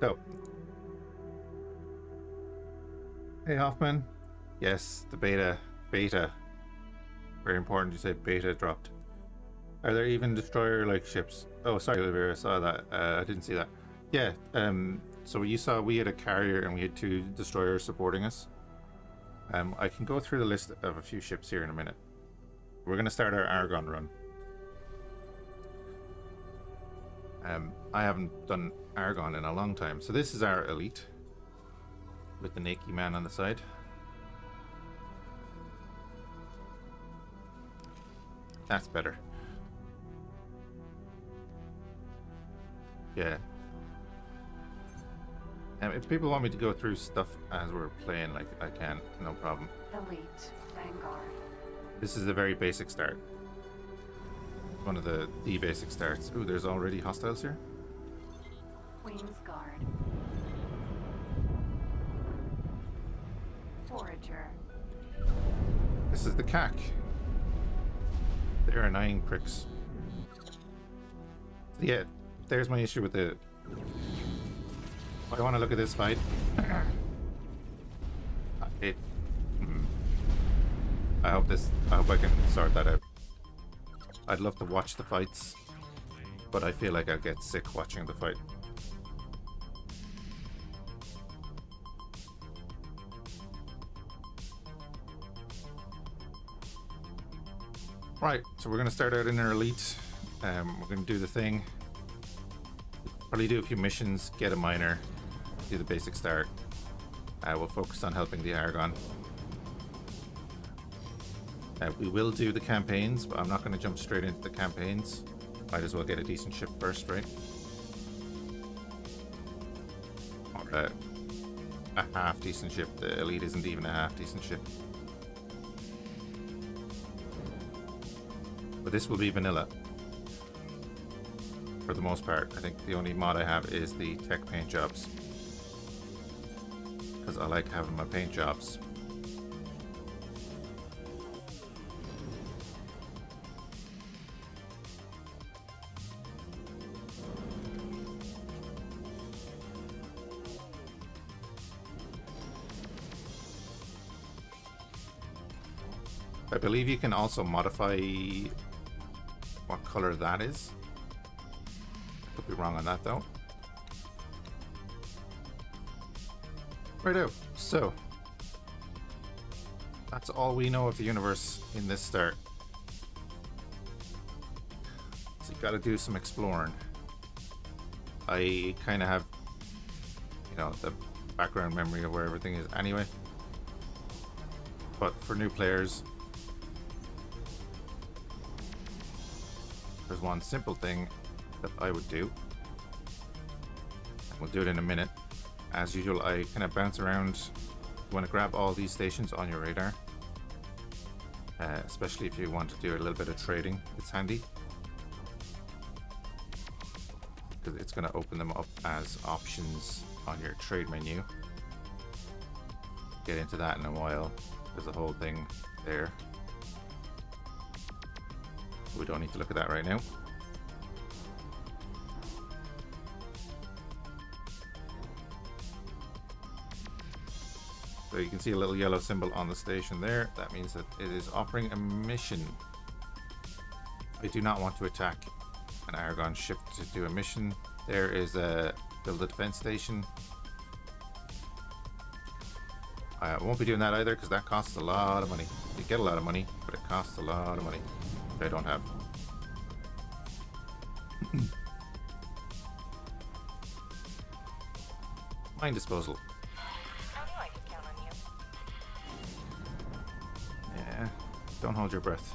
So. Hey, Hoffman. Yes, the beta. Beta. Very important you say beta dropped. Are there even destroyer-like ships? Oh, sorry, Olivia, I saw that. Uh, I didn't see that. Yeah, um, so you saw we had a carrier and we had two destroyers supporting us. Um, I can go through the list of a few ships here in a minute. We're going to start our Argon run. Um, I haven't done Argon in a long time. So this is our elite with the Naked man on the side. That's better. Yeah. Um, if people want me to go through stuff as we're playing, like I can, no problem. Elite Vanguard. This is a very basic start. One of the the basic starts. Ooh, there's already hostiles here. Queen's Guard. Forager. This is the CAC. They're annoying pricks. Yeah, there's my issue with the... I want to look at this fight. it... mm. I hope this... I hope I can sort that out. I'd love to watch the fights, but I feel like I'll get sick watching the fight. Right, so we're going to start out in our elite. Um, we're going to do the thing. Probably do a few missions, get a miner, do the basic start. Uh, we'll focus on helping the Argon. Uh, we will do the campaigns, but I'm not going to jump straight into the campaigns. Might as well get a decent ship first, right? Uh, a half decent ship. The Elite isn't even a half decent ship. But this will be vanilla. For the most part. I think the only mod I have is the tech paint jobs. Because I like having my paint jobs. I believe you can also modify what color that is. Could be wrong on that though. Righto, so that's all we know of the universe in this start. So you've gotta do some exploring. I kind of have, you know, the background memory of where everything is anyway. But for new players, there's one simple thing that I would do. We'll do it in a minute. As usual, I kind of bounce around. You want to grab all these stations on your radar. Uh, especially if you want to do a little bit of trading, it's handy. Because it's going to open them up as options on your trade menu. Get into that in a while. There's a whole thing there. We don't need to look at that right now. So you can see a little yellow symbol on the station there. That means that it is offering a mission. I do not want to attack an Argon ship to do a mission. There is a build a defense station. I won't be doing that either because that costs a lot of money. You get a lot of money, but it costs a lot of money. I don't have. Mine disposal. Yeah, don't hold your breath.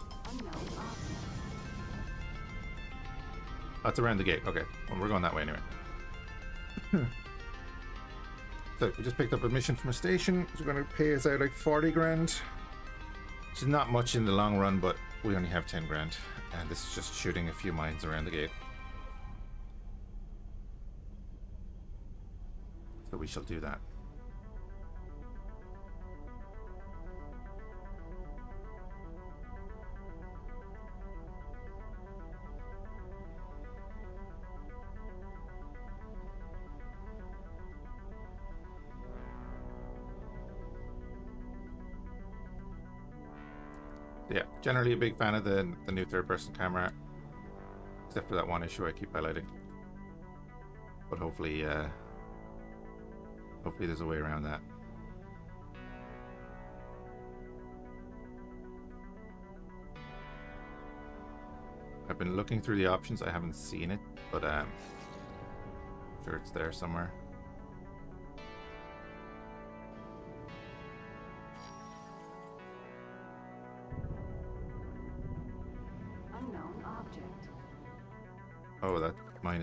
That's around the gate. Okay, well, we're going that way anyway. so we just picked up a mission from a station. It's going to pay us out like 40 grand. Is not much in the long run, but we only have 10 grand. And this is just shooting a few mines around the gate. So we shall do that. Generally a big fan of the the new third person camera, except for that one issue I keep highlighting. But hopefully, uh, hopefully there's a way around that. I've been looking through the options. I haven't seen it, but um, I'm sure it's there somewhere.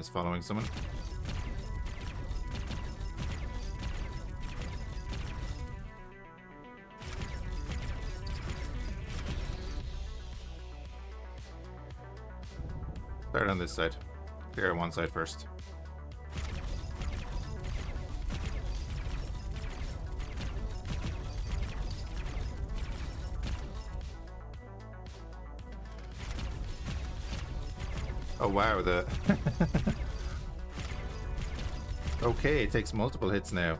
Is following someone. Start on this side. Clear on one side first. Oh wow, the Okay, it takes multiple hits now.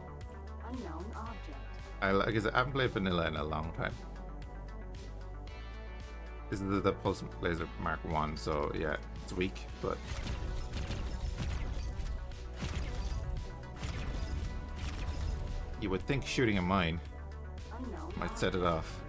Unknown object. I like I haven't played vanilla in a long time. This is the, the Pulse Laser Mark 1, so yeah, it's weak, but you would think shooting a mine might set it off.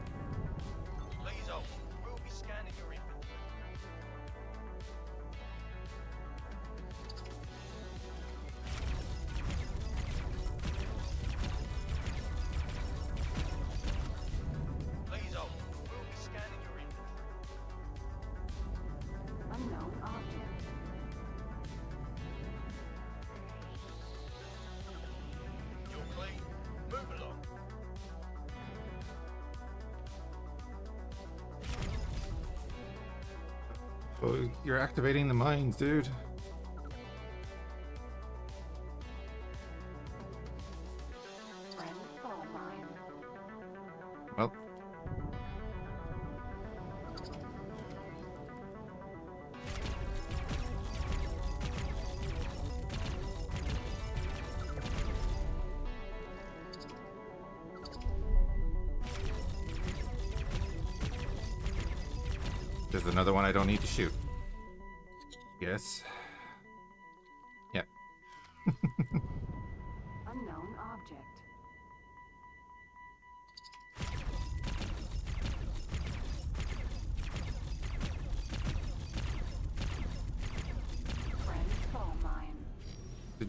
Activating the mines, dude.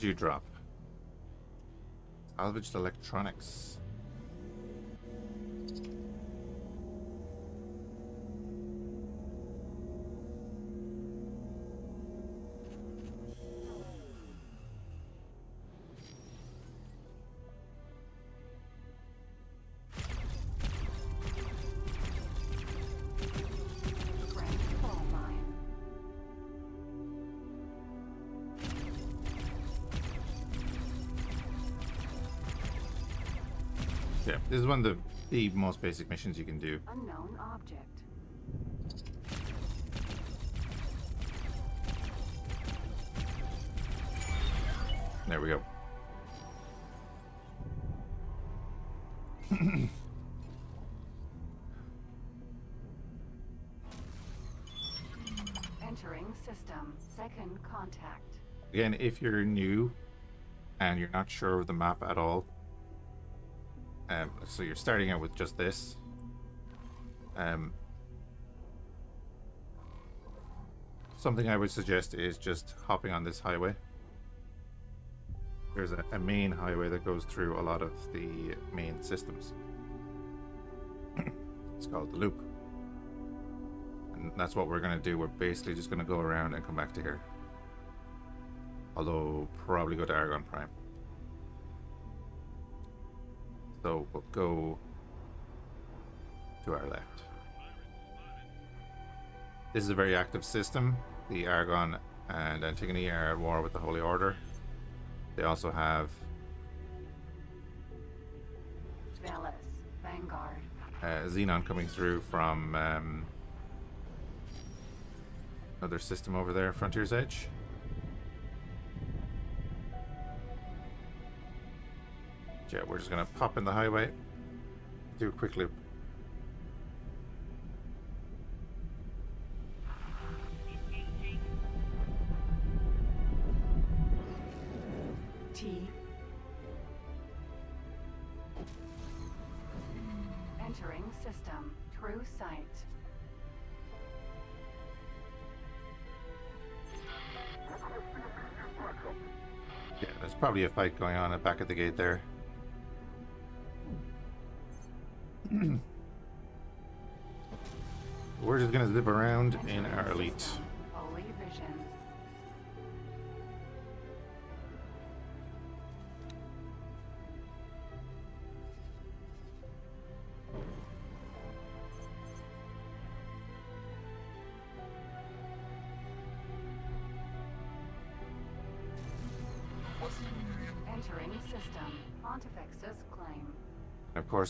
Did you drop? Salvaged electronics. This is one of the, the most basic missions you can do. Unknown object. There we go. Entering system. Second contact. Again, if you're new and you're not sure of the map at all, so you're starting out with just this, um, something I would suggest is just hopping on this highway. There's a, a main highway that goes through a lot of the main systems. it's called the loop. And that's what we're going to do. We're basically just going to go around and come back to here. Although, probably go to Argon Prime. So, we'll go to our left. This is a very active system. The Argon and Antigone are at war with the Holy Order. They also have Velis. Vanguard. uh, Xenon coming through from um, another system over there, Frontier's Edge. Yeah, we're just going to pop in the highway, do a quick loop. T. Entering system. True sight. Yeah, there's probably a fight going on at back at the gate there. We're just gonna zip around in our elite.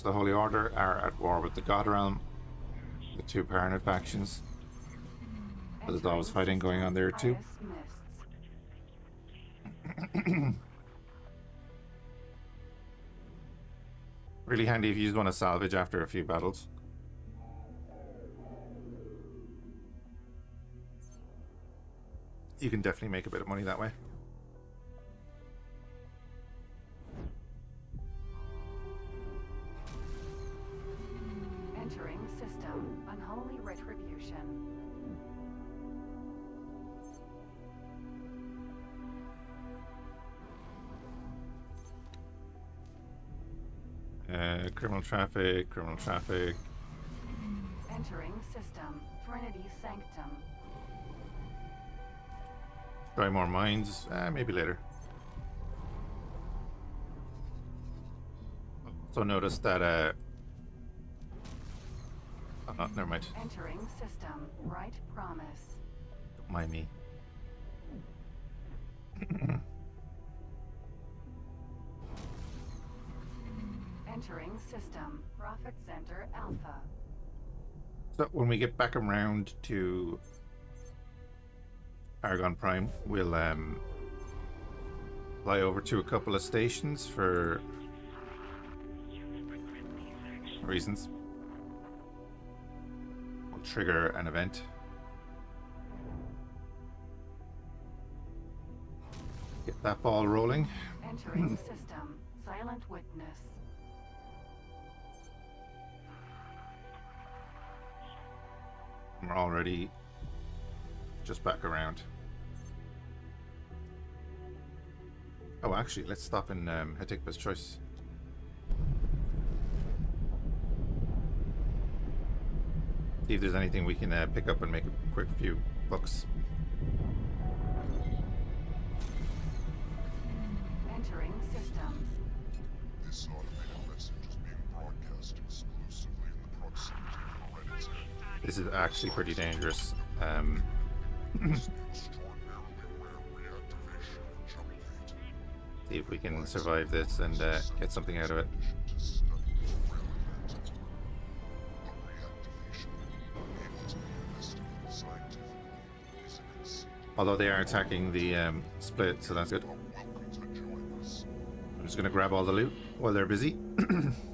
Of the Holy Order are at war with the God Realm, the two Paranid factions. There's always fighting going on there too. Really handy if you just want to salvage after a few battles. You can definitely make a bit of money that way. Criminal traffic, criminal traffic. Entering system. Trinity Sanctum. Try more mines. Uh, maybe later. So notice that. Uh, oh, never mind. Entering system. Right promise. Don't mind me. Entering system. Profit Center Alpha. So when we get back around to Argon Prime, we'll um, fly over to a couple of stations for reasons. We'll trigger an event. Get that ball rolling. Entering system. Silent witness. We're already just back around. Oh, actually, let's stop in um, Hatikvah's Choice. See if there's anything we can uh, pick up and make a quick few bucks. Entering system. This is actually pretty dangerous. Um, see if we can survive this and uh, get something out of it. To to. Although they are attacking the um, split, so that's good. To. I'm just gonna grab all the loot while they're busy.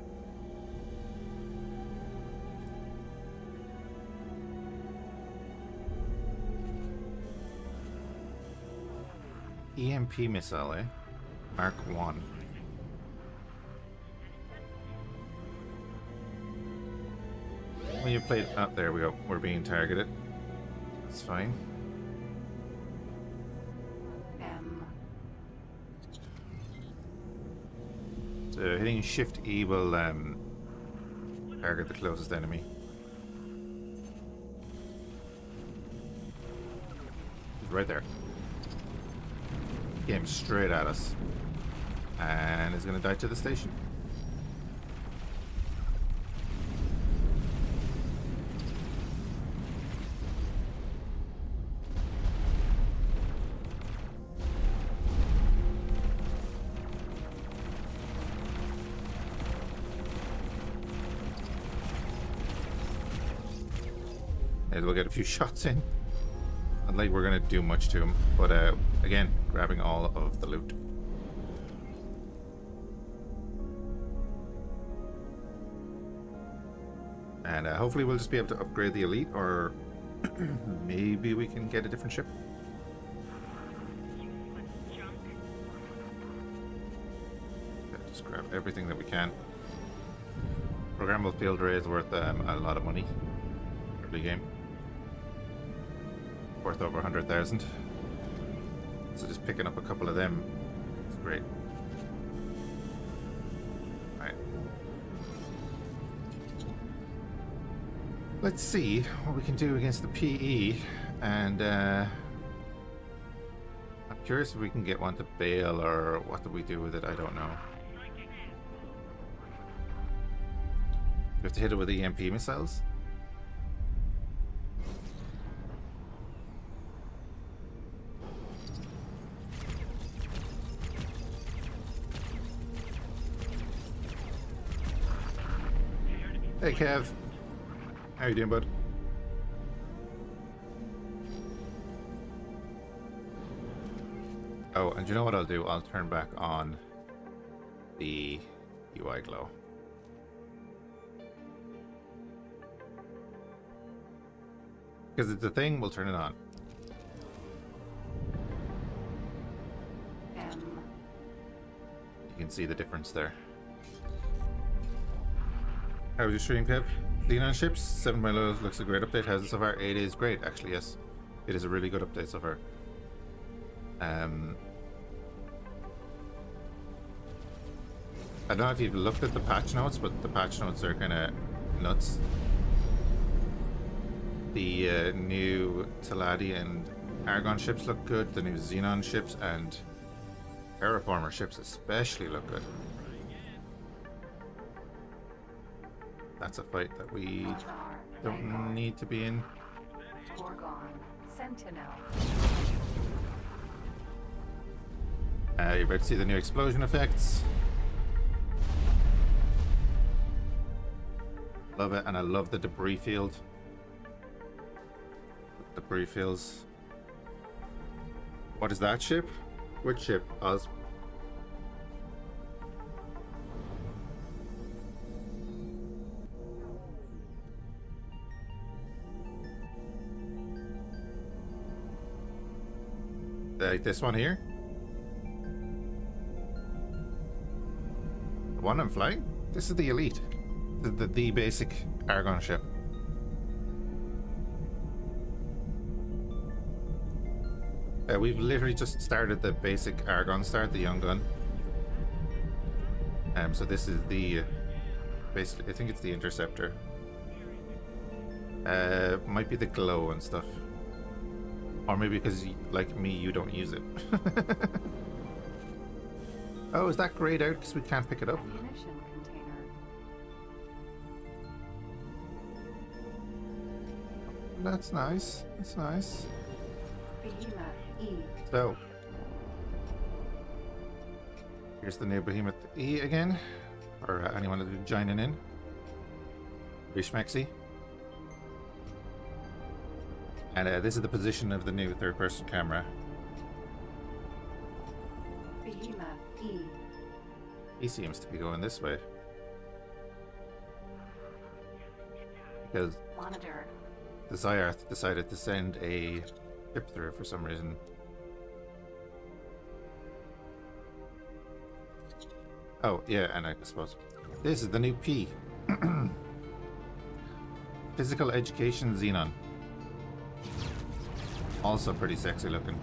EMP missile, eh? Mark 1. When you played up there we go, we're being targeted. That's fine. M. So hitting Shift E will um, target the closest enemy. Right there. Came straight at us. And is going to die to the station. Maybe we'll get a few shots in. Not we're gonna do much to him, but uh, again, grabbing all of the loot. And uh, hopefully we'll just be able to upgrade the elite, or maybe we can get a different ship. Just grab everything that we can. Programmable field array is worth um, a lot of money. Early game. Worth over 100,000. So just picking up a couple of them is great. Let's see what we can do against the PE and uh, I'm curious if we can get one to bail or what do we do with it, I don't know. We have to hit it with EMP missiles? Kev. How you doing, bud? Oh, and you know what I'll do? I'll turn back on the UI glow. Because it's a thing, we'll turn it on. Um. You can see the difference there. How was your stream, Kev? Xenon ships, 7 by low looks a great update. How's it so far? It is great, actually, yes. It is a really good update so far. Um, I don't know if you've looked at the patch notes, but the patch notes are kind of nuts. The uh, new Teladi and Argon ships look good. The new Xenon ships and Terraformer ships especially look good. That's a fight that we don't need to be in. Uh, you're about to see the new explosion effects. Love it, and I love the debris field. Debris fields. What is that ship? Which ship? Oz. Like this one here? The one I'm flying? This is the Elite. The, the, the basic Argon ship. Uh, we've literally just started the basic Argon start, the young gun. Um, so this is the, uh, basically, I think it's the Interceptor. Uh, might be the glow and stuff. Or maybe because, like me, you don't use it. oh, is that grayed out because we can't pick it up? That's nice. That's nice. Behemoth. E. So, here's the new Behemoth E again, or uh, anyone that's joining in. Rishmexi. And uh, this is the position of the new third-person camera. He seems to be going this way. Because Monitor. the Zyarth decided to send a ship through for some reason. Oh, yeah, and I suppose this is the new P. Physical Education Xenon. Also pretty sexy looking.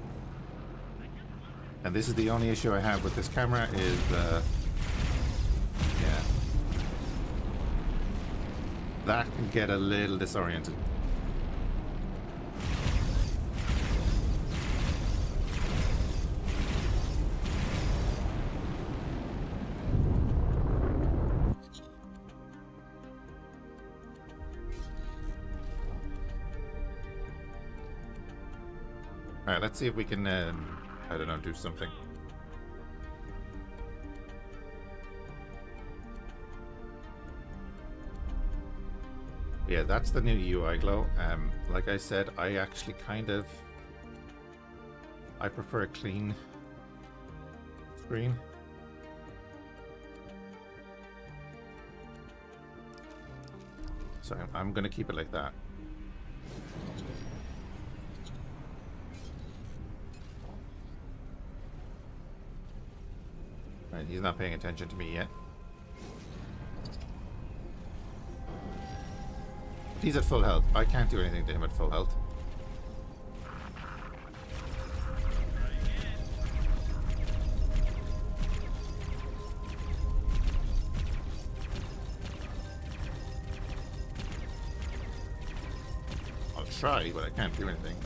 And this is the only issue I have with this camera is uh yeah. That can get a little disoriented. Let's see if we can, um, I don't know, do something. Yeah, that's the new UI glow. Um, like I said, I actually kind of, I prefer a clean screen. So I'm, I'm gonna keep it like that. He's not paying attention to me yet. He's at full health. I can't do anything to him at full health. I'll try, but I can't do anything.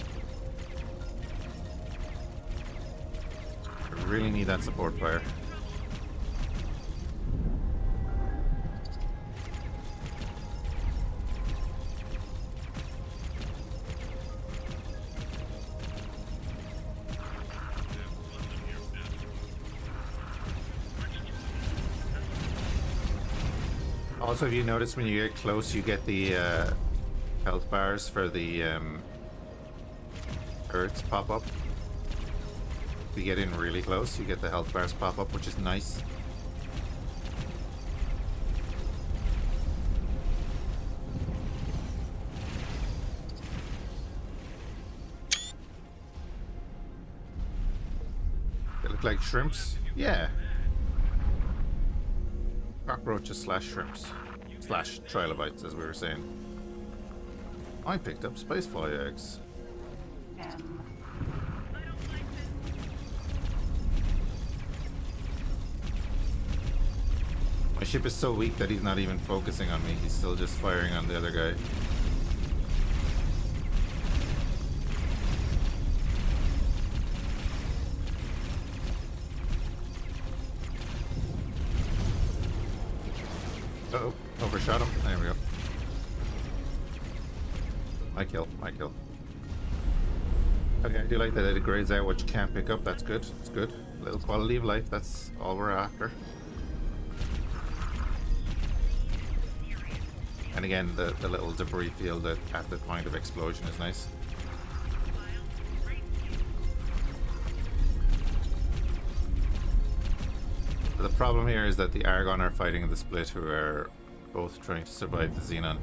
I really need that support fire. Also, if you notice when you get close, you get the uh, health bars for the um, pop up. If you get in really close, you get the health bars pop up, which is nice. They look like shrimps. Yeah. Cockroaches slash shrimps. Slash trilobites, as we were saying. I picked up spacefly eggs. My ship is so weak that he's not even focusing on me. He's still just firing on the other guy. Like that it grades out what you can't pick up. That's good. It's good. little quality of life. That's all we're after. And again, the, the little debris field at, at the point of explosion is nice. The problem here is that the Argon are fighting the Split, who are both trying to survive the Xenon.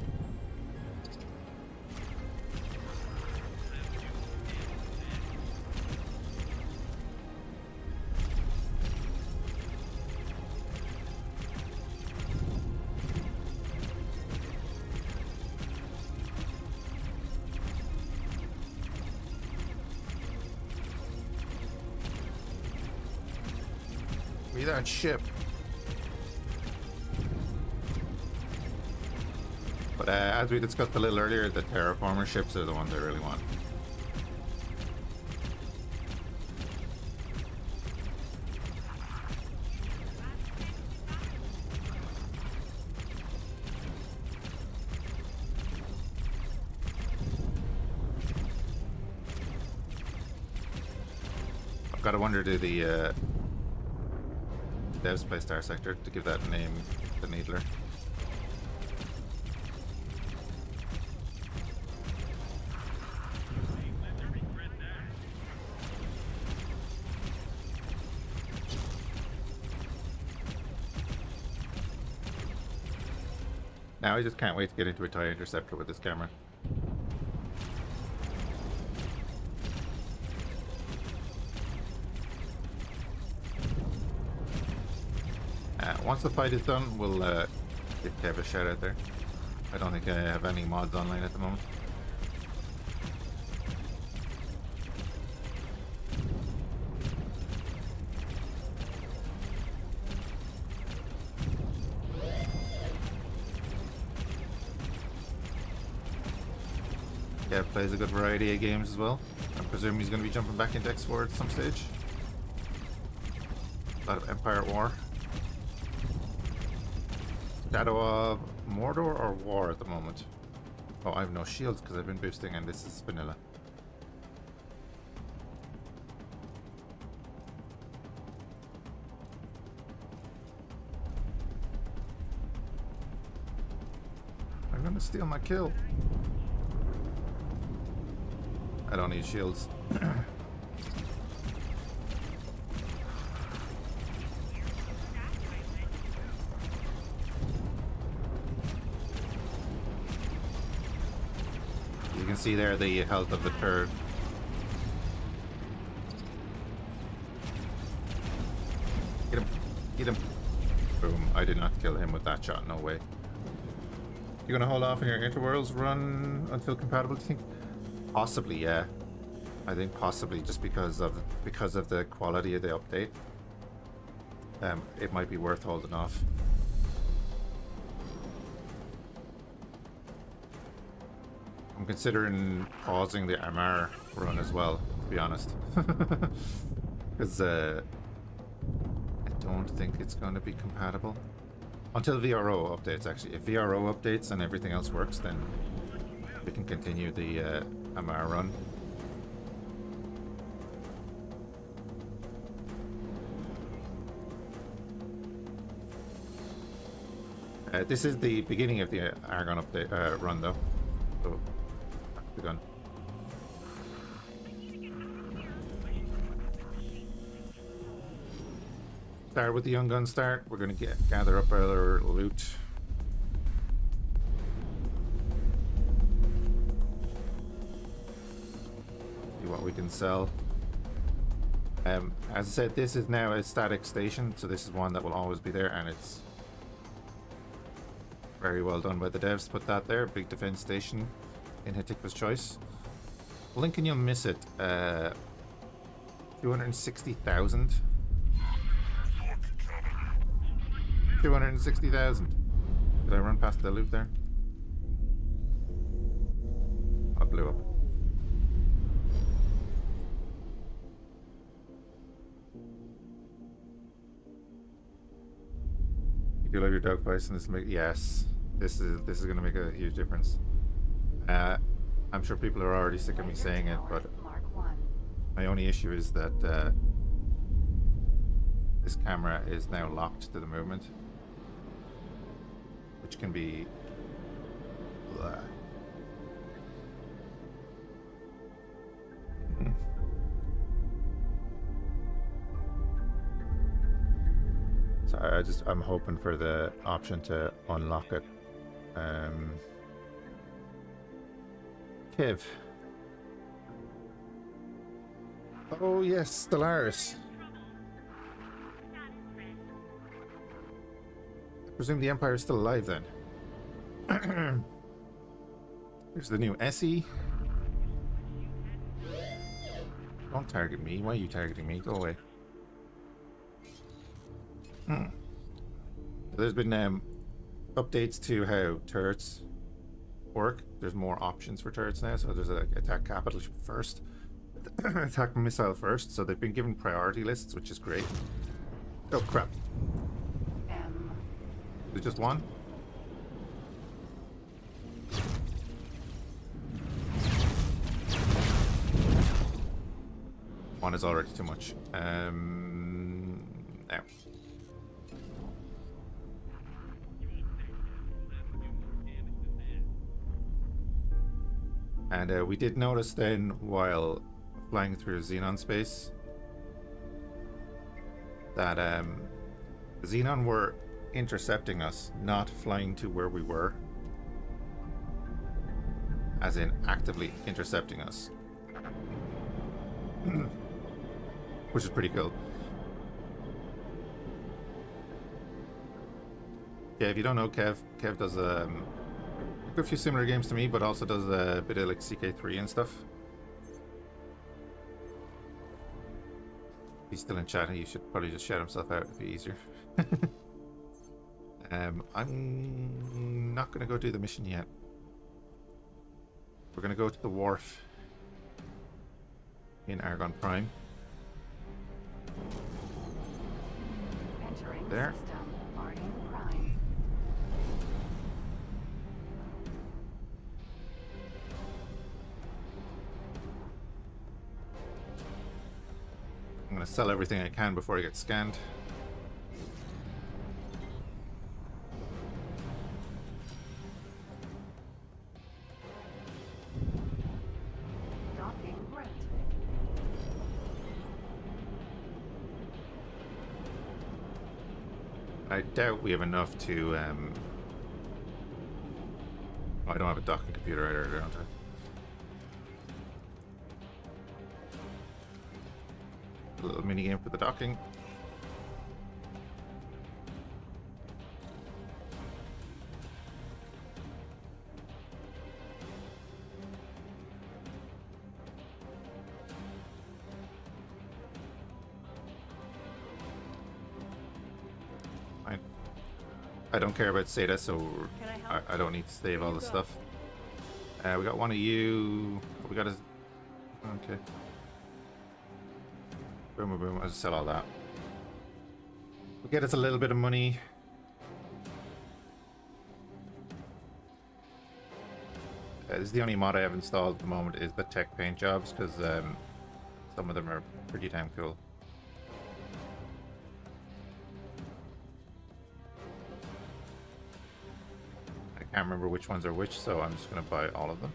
Ship. But uh, as we discussed a little earlier, the terraformer ships are the ones I really want. I've got to wonder do the uh, devs play Starsector to give that name the Needler. Now I just can't wait to get into a TIE Interceptor with this camera. The fight is done, we'll uh, give Kev a shout out there. I don't think I have any mods online at the moment. Kev plays a good variety of games as well. I presume he's going to be jumping back into X4 at some stage. A lot of Empire War. Shadow of Mordor or War at the moment? Oh, I have no shields because I've been boosting and this is vanilla. I'm gonna steal my kill. I don't need shields. see there the health of the turd. Get him. Get him. Boom. I did not kill him with that shot. No way. You gonna hold off on your interworlds run until compatible? Do you think? Possibly, yeah. I think possibly just because of because of the quality of the update. Um, it might be worth holding off. Considering pausing the Amar run as well, to be honest. Because uh, I don't think it's going to be compatible. Until VRO updates, actually. If VRO updates and everything else works, then we can continue the uh, Amar run. Uh, this is the beginning of the Argon update uh, run, though. So, the gun. Start with the young gun start. We're gonna get gather up our loot. See what we can sell. Um, as I said, this is now a static station, so this is one that will always be there, and it's very well done by the devs put that there. Big defense station in Hatikvah's choice. Lincoln, you'll miss it. Uh, 260,000. 260,000. Did I run past the loop there? I blew up. You do love your dog and this make yes, this is this is gonna make a huge difference. Uh, I'm sure people are already sick of me saying it, but my only issue is that uh, this camera is now locked to the movement, which can be. Blah. Mhm. So I I just I'm hoping for the option to unlock it. Um, Oh yes, Stellaris. I presume the Empire is still alive then. There's the new Essie. Don't target me. Why are you targeting me? Go away. Hmm. There's been um, updates to how turrets work. There's more options for turrets now. So there's like attack capital first, attack missile first. So they've been given priority lists, which is great. Oh crap! M. Is it just one? One is already too much. Um, now. And uh, we did notice then while flying through Xenon space that um, Xenon were intercepting us, not flying to where we were. As in actively intercepting us. Which is pretty cool. Yeah, if you don't know Kev, Kev does um, a few similar games to me, but also does a bit of like CK3 and stuff. He's still in chat. He should probably just shout himself out. It'd be easier. um, I'm not going to go do the mission yet. We're going to go to the wharf in Argon Prime. Entering There. system. Sell everything I can before I get scanned. I doubt we have enough to. Um... oh, I don't have a docking computer either, don't I? the mini game for the docking. I. I don't care about Seda, so I, I, don't need to save all this go? stuff. Uh, we got one of you. We got a... Okay. Boom, boom, boom. I'll sell all that. We'll get us a little bit of money. Uh, this is the only mod I have installed at the moment is the tech paint jobs because um, some of them are pretty damn cool. I can't remember which ones are which, so I'm just going to buy all of them.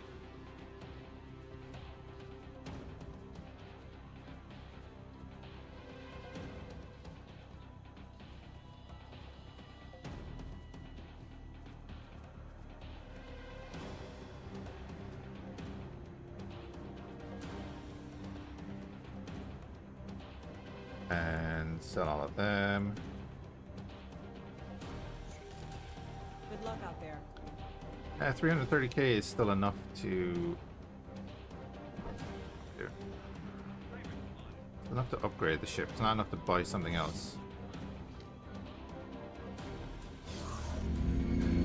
330k is still enough to. Enough to upgrade the ship. It's not enough to buy something else.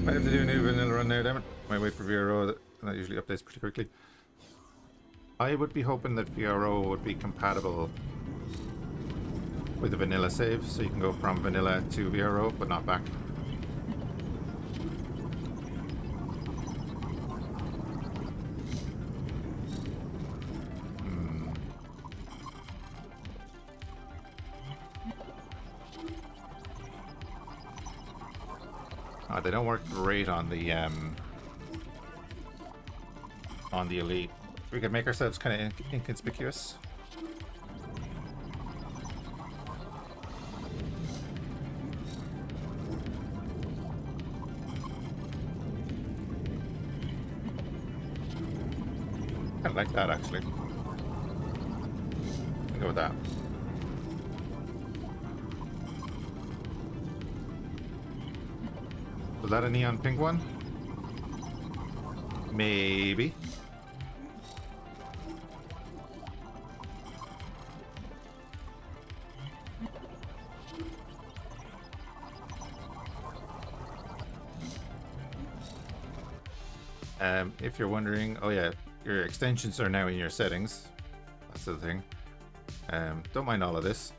Might have to do a new vanilla run now, damn. Might wait for VRO, that, that usually updates pretty quickly. I would be hoping that VRO would be compatible with the vanilla save, so you can go from vanilla to VRO, but not back. On the um, on the elite. We could make ourselves kind of in inconspicuous. I like that actually. Go with that. Was that a neon pink one? Maybe. Um, if you're wondering, oh yeah, your extensions are now in your settings. That's the thing. Um, don't mind all of this.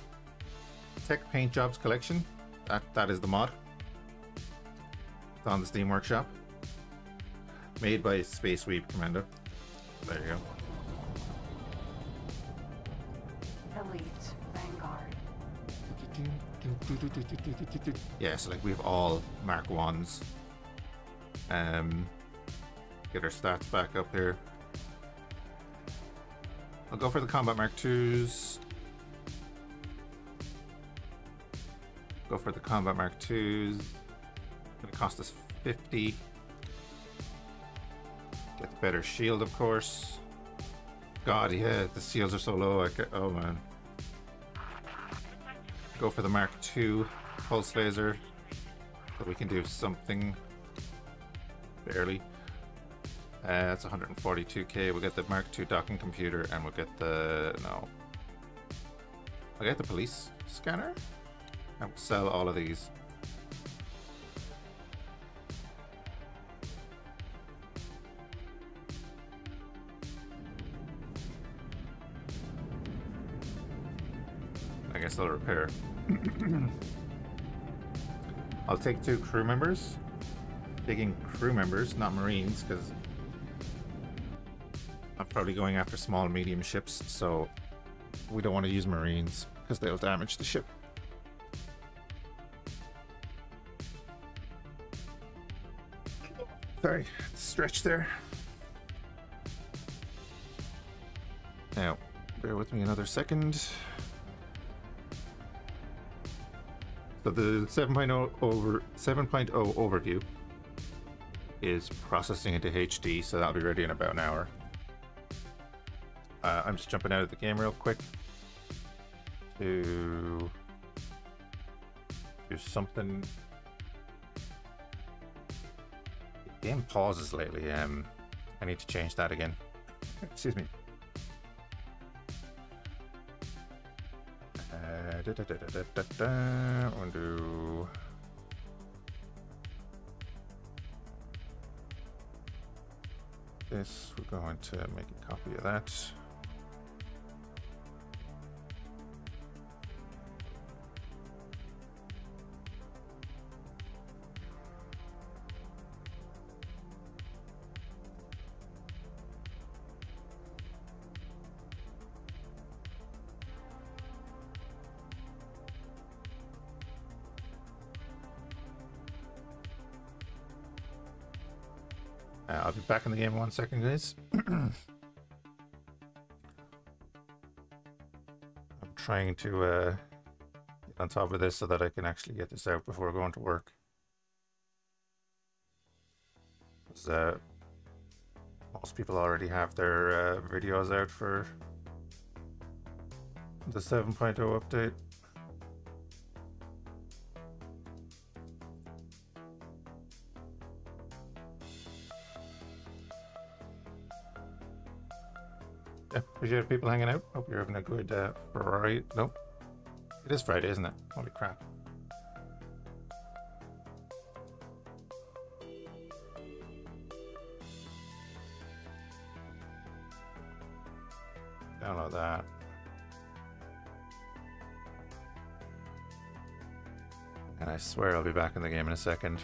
Tech Paint Jobs Collection. That that is the mod. It's on the Steam Workshop. Made by Space Weave Commando. There you go. Elite Vanguard. Yeah, so like we have all Mark ones. Um, get our stats back up here. I'll go for the Combat Mark twos. Go for the Combat Mark twos. Gonna cost us 50. Get the better shield, of course. God, yeah, the seals are so low. I ca oh man. Go for the Mark II pulse laser, so we can do something. Barely. Uh, that's 142k. We'll get the Mark II docking computer, and we'll get the no. I'll get the police scanner, and we'll sell all of these. They'll repair. I'll take two crew members. Taking crew members, not marines, because I'm probably going after small and medium ships, so we don't want to use marines because they'll damage the ship. Sorry, stretch there. Now, bear with me another second. So the 7.0 over 7.0 overview is processing into HD, so that'll be ready in about an hour. Uh, I'm just jumping out of the game real quick to do something. The game pauses lately. Um, I need to change that again. Excuse me. da, do this. We're going to make a copy of that. Back in the game one second, guys. I'm trying to uh, get on top of this so that I can actually get this out before going to work. 'Cause, uh, most people already have their uh, videos out for the 7.0 update. Appreciate people hanging out. Hope you're having a good uh, Friday. Nope. It is Friday, isn't it? Holy crap. Download that. And I swear I'll be back in the game in a second.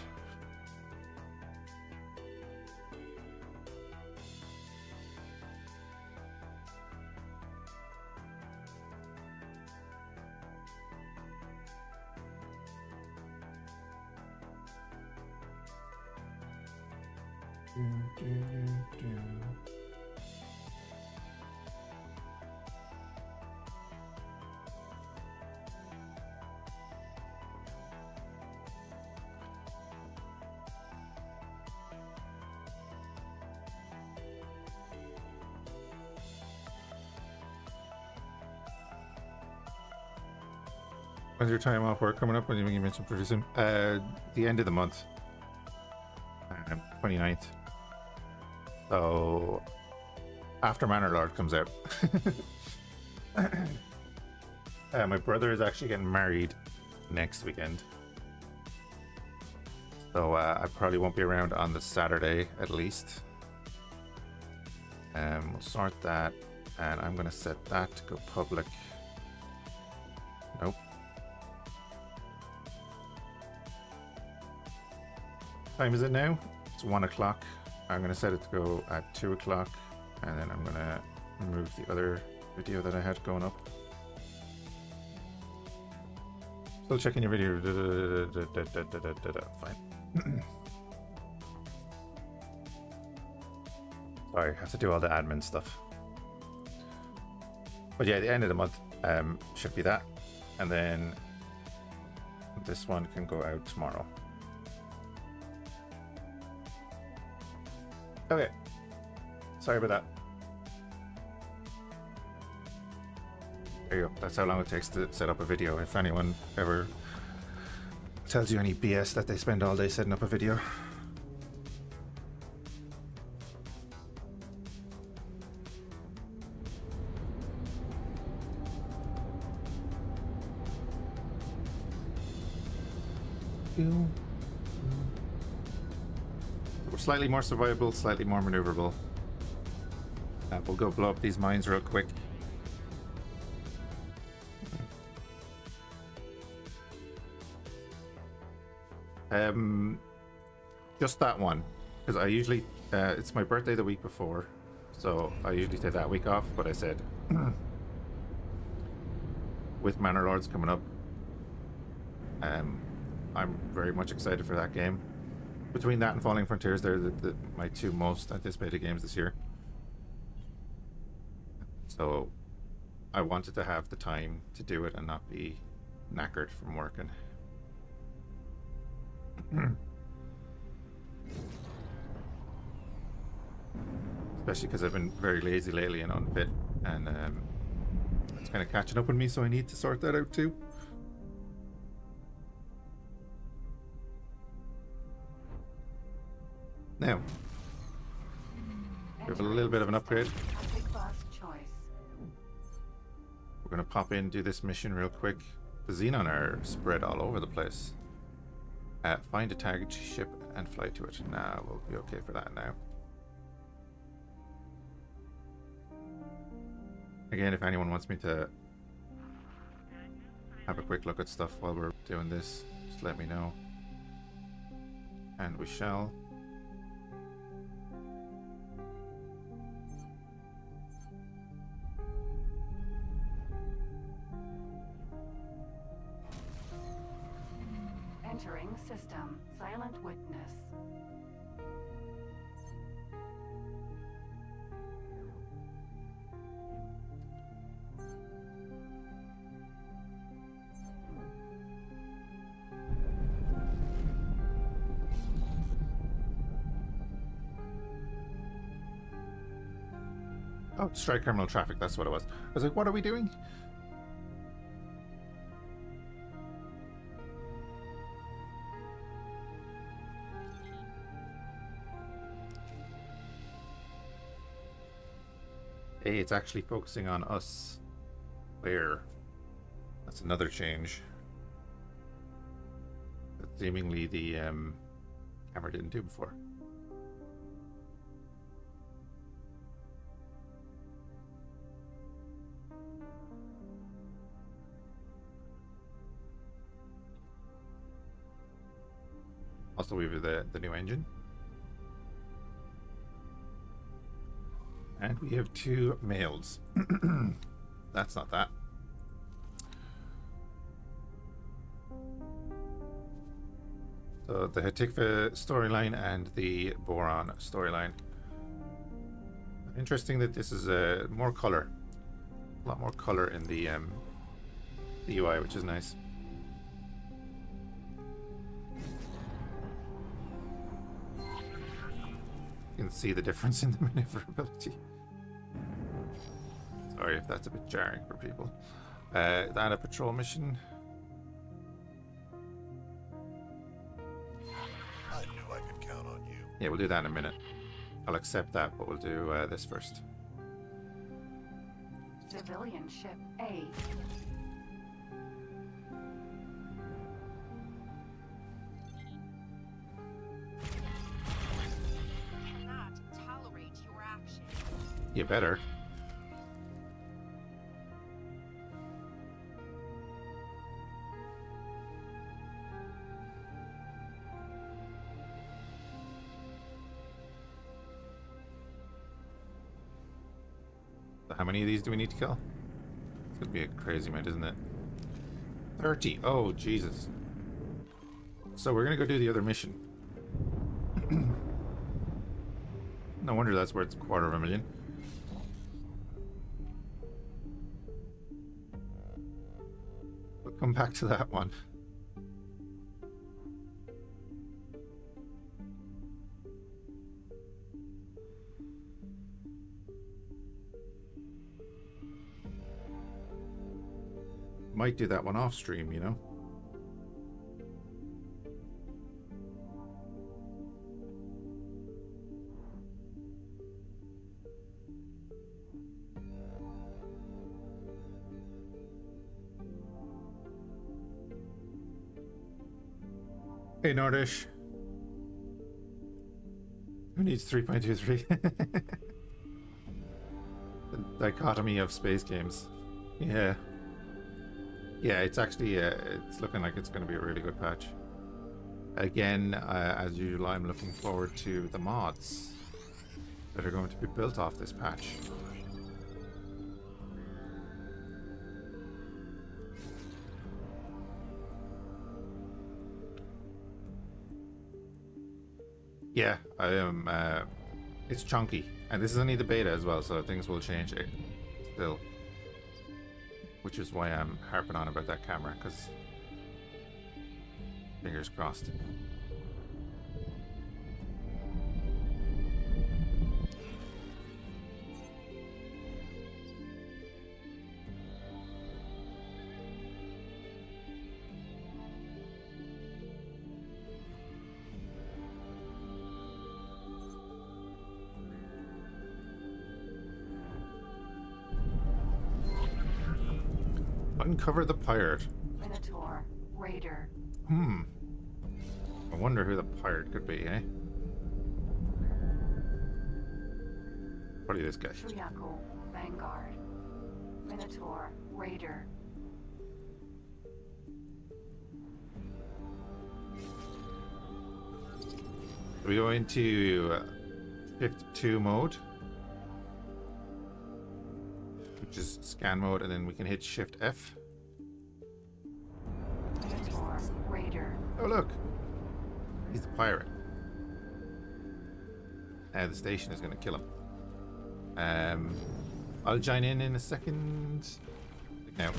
Time off work coming up? When you mentioned pretty soon? Uh, the end of the month, um, 29th. So after Manor Lord comes out. uh, my brother is actually getting married next weekend. So uh, I probably won't be around on the Saturday at least. Um, we'll sort that, and I'm gonna set that to go public. Time is it now? It's one o'clock. I'm gonna set it to go at two o'clock, and then I'm gonna remove the other video that I had going up. Still checking your video. Fine. Sorry, I have to do all the admin stuff. But yeah, the end of the month um, should be that. And then this one can go out tomorrow. Okay. Sorry about that. There you go. That's how long it takes to set up a video. If anyone ever tells you any BS that they spend all day setting up a video. Slightly more survivable, slightly more maneuverable. Uh, we'll go blow up these mines real quick. Um, just that one, because I usually uh, it's my birthday the week before, so I usually take that week off. But I said, with Manor Lords coming up, um, I'm very much excited for that game. Between that and Falling Frontiers, they're the, the, my two most anticipated games this year. So I wanted to have the time to do it and not be knackered from working. Especially because I've been very lazy lately and unfit, and um, it's kind of catching up on me, so I need to sort that out too. Now, we have a little bit of an upgrade. We're going to pop in, do this mission real quick. The Xenon are spread all over the place. Uh, find a tagged ship and fly to it. Nah, we'll be okay for that now. Again, if anyone wants me to have a quick look at stuff while we're doing this, just let me know. And we shall. System. Silent witness. Oh, strike criminal traffic, that's what it was. I was like, what are we doing? Hey, it's actually focusing on us. Where? That's another change. That seemingly the um, camera didn't do before. Also, we have the, the new engine. And we have two males. That's not that. So the Hatikvah storyline and the Boron storyline. Interesting that this is uh, more color. A lot more color in the, um, the UI, which is nice. You can see the difference in the maneuverability. Sorry if that's a bit jarring for people. Uh, that a patrol mission. I knew I could count on you. Yeah, we'll do that in a minute. I'll accept that, but we'll do uh, this first. Civilian ship A. cannot tolerate your action. You better. How many of these do we need to kill? It's gonna be a crazy amount, isn't it? 30. Oh, Jesus. So we're gonna go do the other mission. no wonder that's worth a quarter of a million. We'll come back to that one. Might do that one off stream, you know? Hey, Nordish. Who needs 3.23? the dichotomy of space games. Yeah. Yeah, it's actually, uh, it's looking like it's going to be a really good patch. Again, uh, as usual, I'm looking forward to the mods that are going to be built off this patch. Yeah, I am. Uh, it's chunky, and this is only the beta as well, so things will change it still. Which is why I'm harping on about that camera, because fingers crossed. Uncover the pirate. Minotaur. Raider. Hmm. I wonder who the pirate could be, eh? Probably this guy. Shuyaku. Vanguard. Minotaur. Raider. We go into uh, shift two mode, which is scan mode, and then we can hit shift F. station is going to kill him. Um, I'll join in in a second. Now,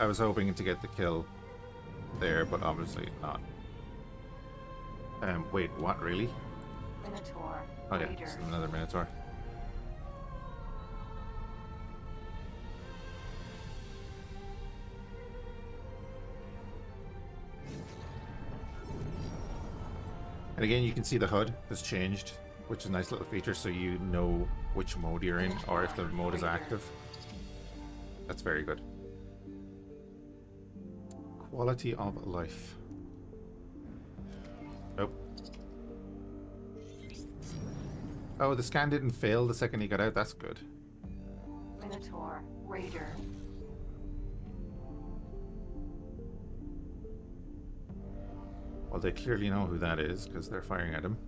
I was hoping to get the kill there, but obviously not. Um, wait, what, really? Minotaur. Oh yeah, it's another Minotaur. And again, you can see the HUD has changed, which is a nice little feature, so you know which mode you're in, or if the mode is active. That's very good. Quality of life. Nope. Oh, the scan didn't fail the second he got out. That's good. Minotaur. Raider. Well, they clearly know who that is because they're firing at him.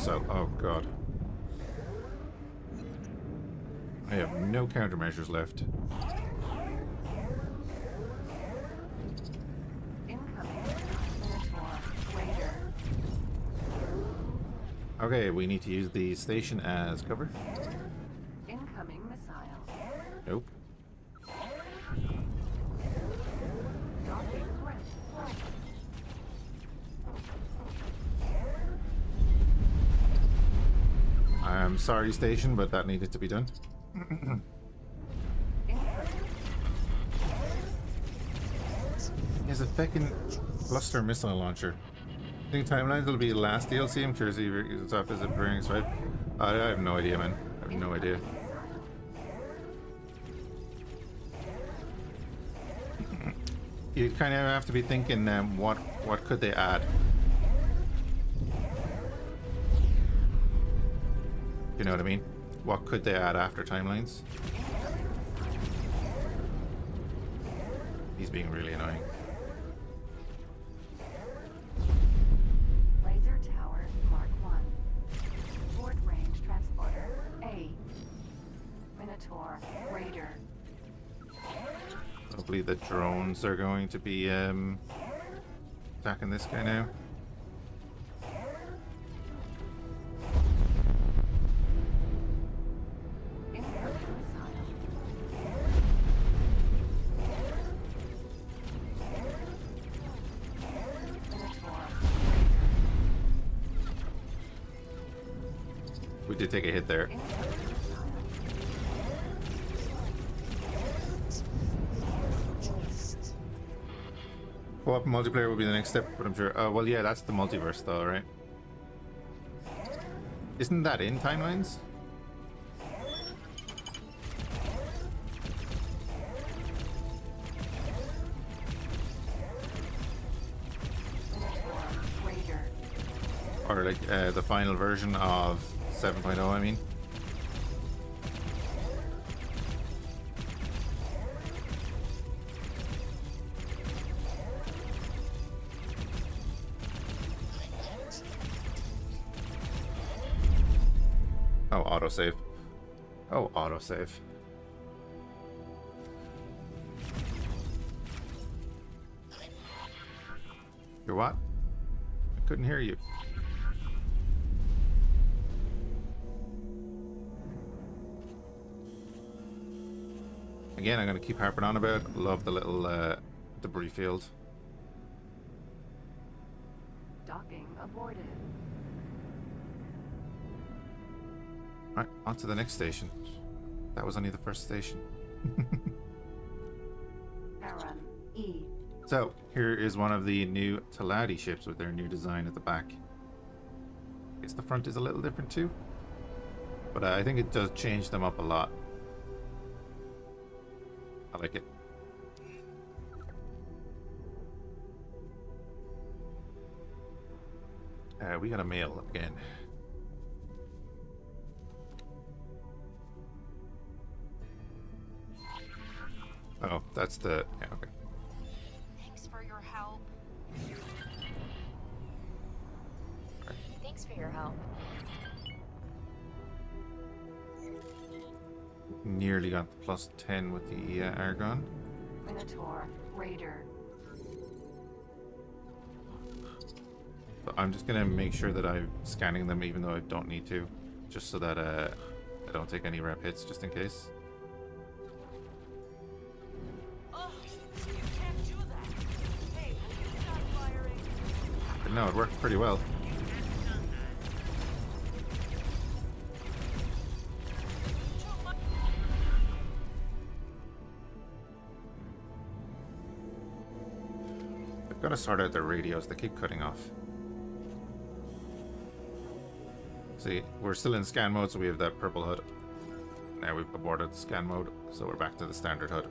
Missile. Oh, oh, God. I have no countermeasures left. Incoming Minotaur. Raider. Okay, we need to use the station as cover. Incoming missile. Nope. Docking threat. I'm sorry, station, but that needed to be done. He has a fucking cluster missile launcher. I think timelines will be last DLC. I'm curious if it's off as a right? I, I have no idea, man. I have no idea. You kind of have to be thinking, um, what what could they add? You know what I mean? What could they add after timelines? He's being really annoying. Laser tower Mark 1. Short range transporter A. Minotaur. Raider. Hopefully the drones are going to be um, attacking this guy now. Step, but I'm sure. Uh, well, yeah, that's the multiverse, though, right? Isn't that in timelines? Or like uh, the final version of 7.0, I mean? autosave. Oh, autosave. Your what? I couldn't hear you. Again, I'm going to keep harping on about. Love the little uh, debris field. Docking aborted. On to the next station. That was only the first station. E. So, here is one of the new Teladi ships with their new design at the back. I guess the front is a little different too. But uh, I think it does change them up a lot. I like it. Uh, we got a mail again. Oh, that's the... Yeah, okay. Thanks for your help. Thanks for your help. Nearly got the plus 10 with the uh, Argon. Minotaur. Raider. So I'm just gonna make sure that I'm scanning them even though I don't need to. Just so that uh, I don't take any rep hits just in case. It worked pretty well. I've got to sort out their radios. They keep cutting off. See, we're still in scan mode, so we have that purple HUD. Now we've aborted scan mode, so we're back to the standard HUD.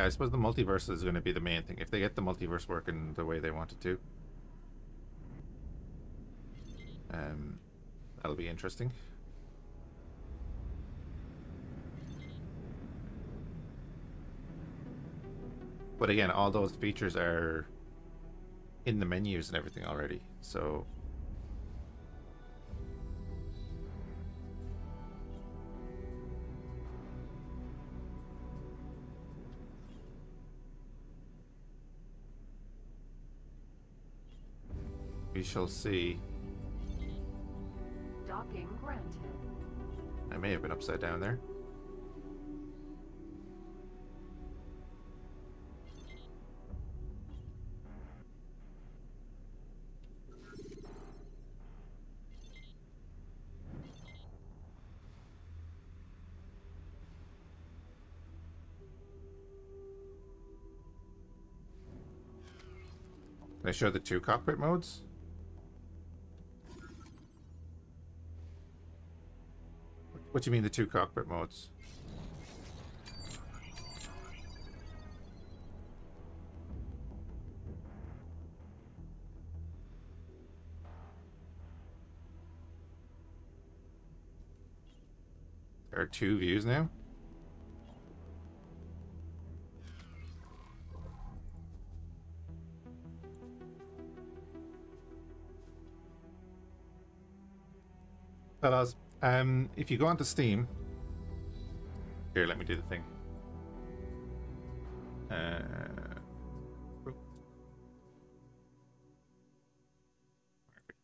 Yeah, I suppose the multiverse is going to be the main thing. If they get the multiverse working the way they want it to, um, that'll be interesting. But again, all those features are in the menus and everything already. So we shall see. Docking granted. I may have been upside down there. I show the two cockpit modes? What do you mean the two cockpit modes? There are two views now? Fellas, um, if you go onto Steam, here, let me do the thing. Uh,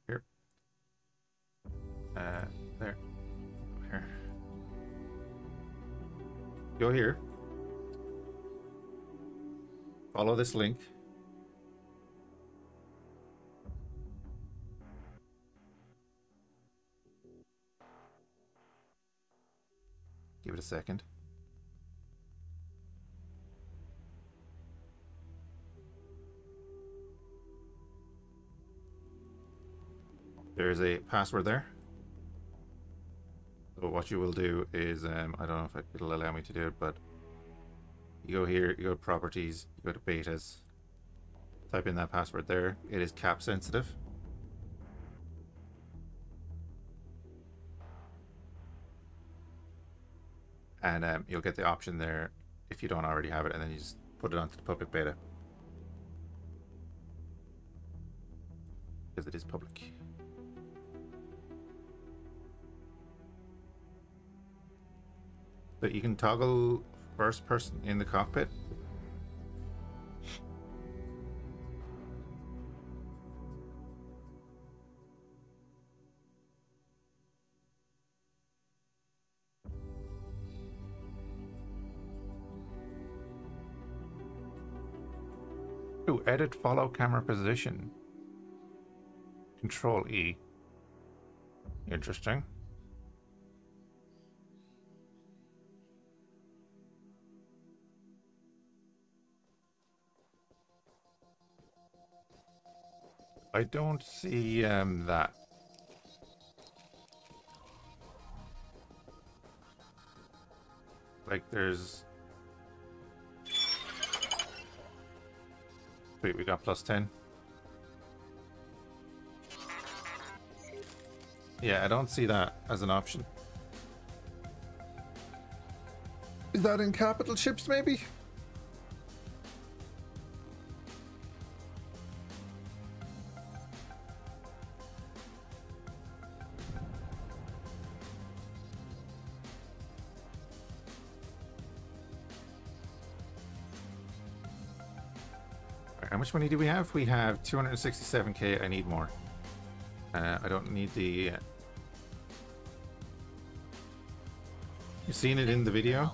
here. Uh, there. Here. Go here. Follow this link. It a second. There's a password there. So what you will do is, um, I don't know if it'll allow me to do it, but you go here, you go to properties, you go to betas, type in that password there. It is cap sensitive. And um, you'll get the option there if you don't already have it, and then you just put it onto the public beta. because it is public. But you can toggle first person in the cockpit. Edit follow camera position. Control E. Interesting. I don't see um, that. Like there's... We got plus 10. Yeah, I don't see that as an option. Is that in capital ships, maybe? Much money do we have? We have 267k. I need more. Uh, I don't need the. Uh... You've seen it in the video,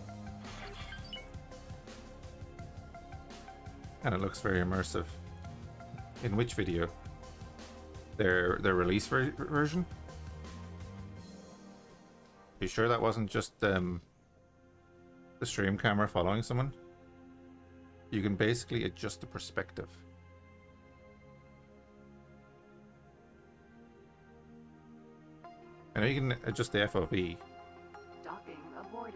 and it looks very immersive. In which video? Their their release ver version. you sure that wasn't just um, the stream camera following someone? You can basically adjust the perspective. And you can adjust the FOV. Docking aborted.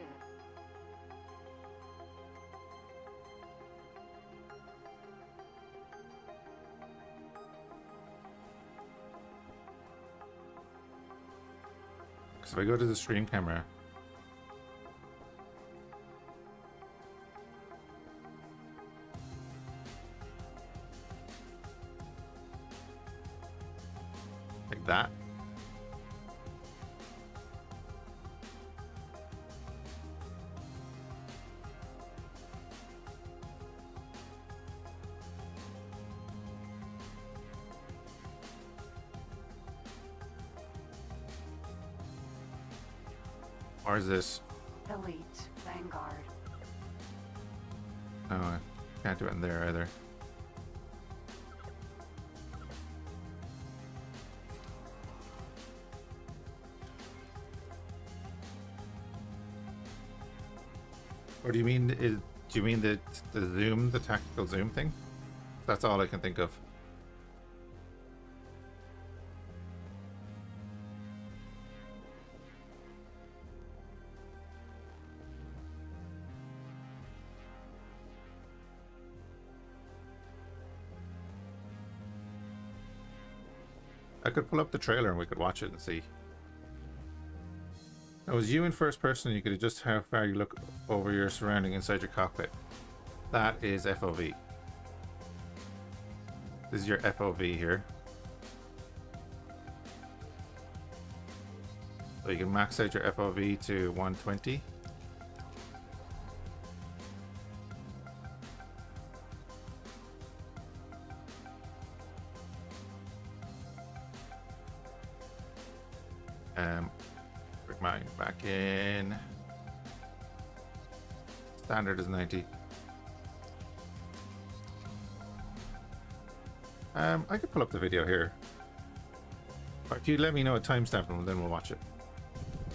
Because if I go to the stream camera, the zoom, the tactical zoom thing? That's all I can think of. I could pull up the trailer and we could watch it and see. It was you in first person, you could adjust how far you look over your surrounding inside your cockpit. That is FOV. This is your FOV here. So you can max out your FOV to 120. Um, bring mine back in. Standard is 90. Um, I could pull up the video here. Or if you let me know a timestamp, and then we'll watch it.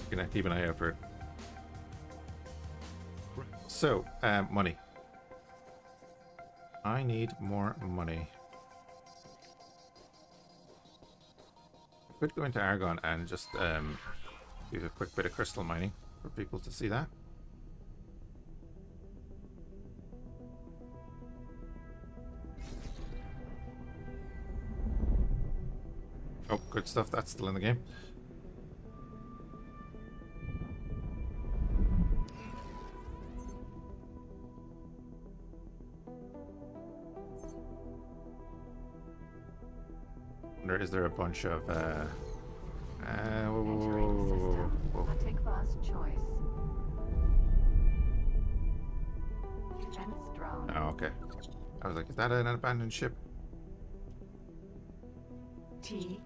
You can keep an eye out for it. So, um, money. I need more money. could go into Argon and just um, do a quick bit of crystal mining for people to see that. Good stuff. That's still in the game. wonder, is there a bunch of, uh... Uh, whoa, whoa, whoa, choice. Defense drone. Oh, okay. I was like, is that an abandoned ship? T.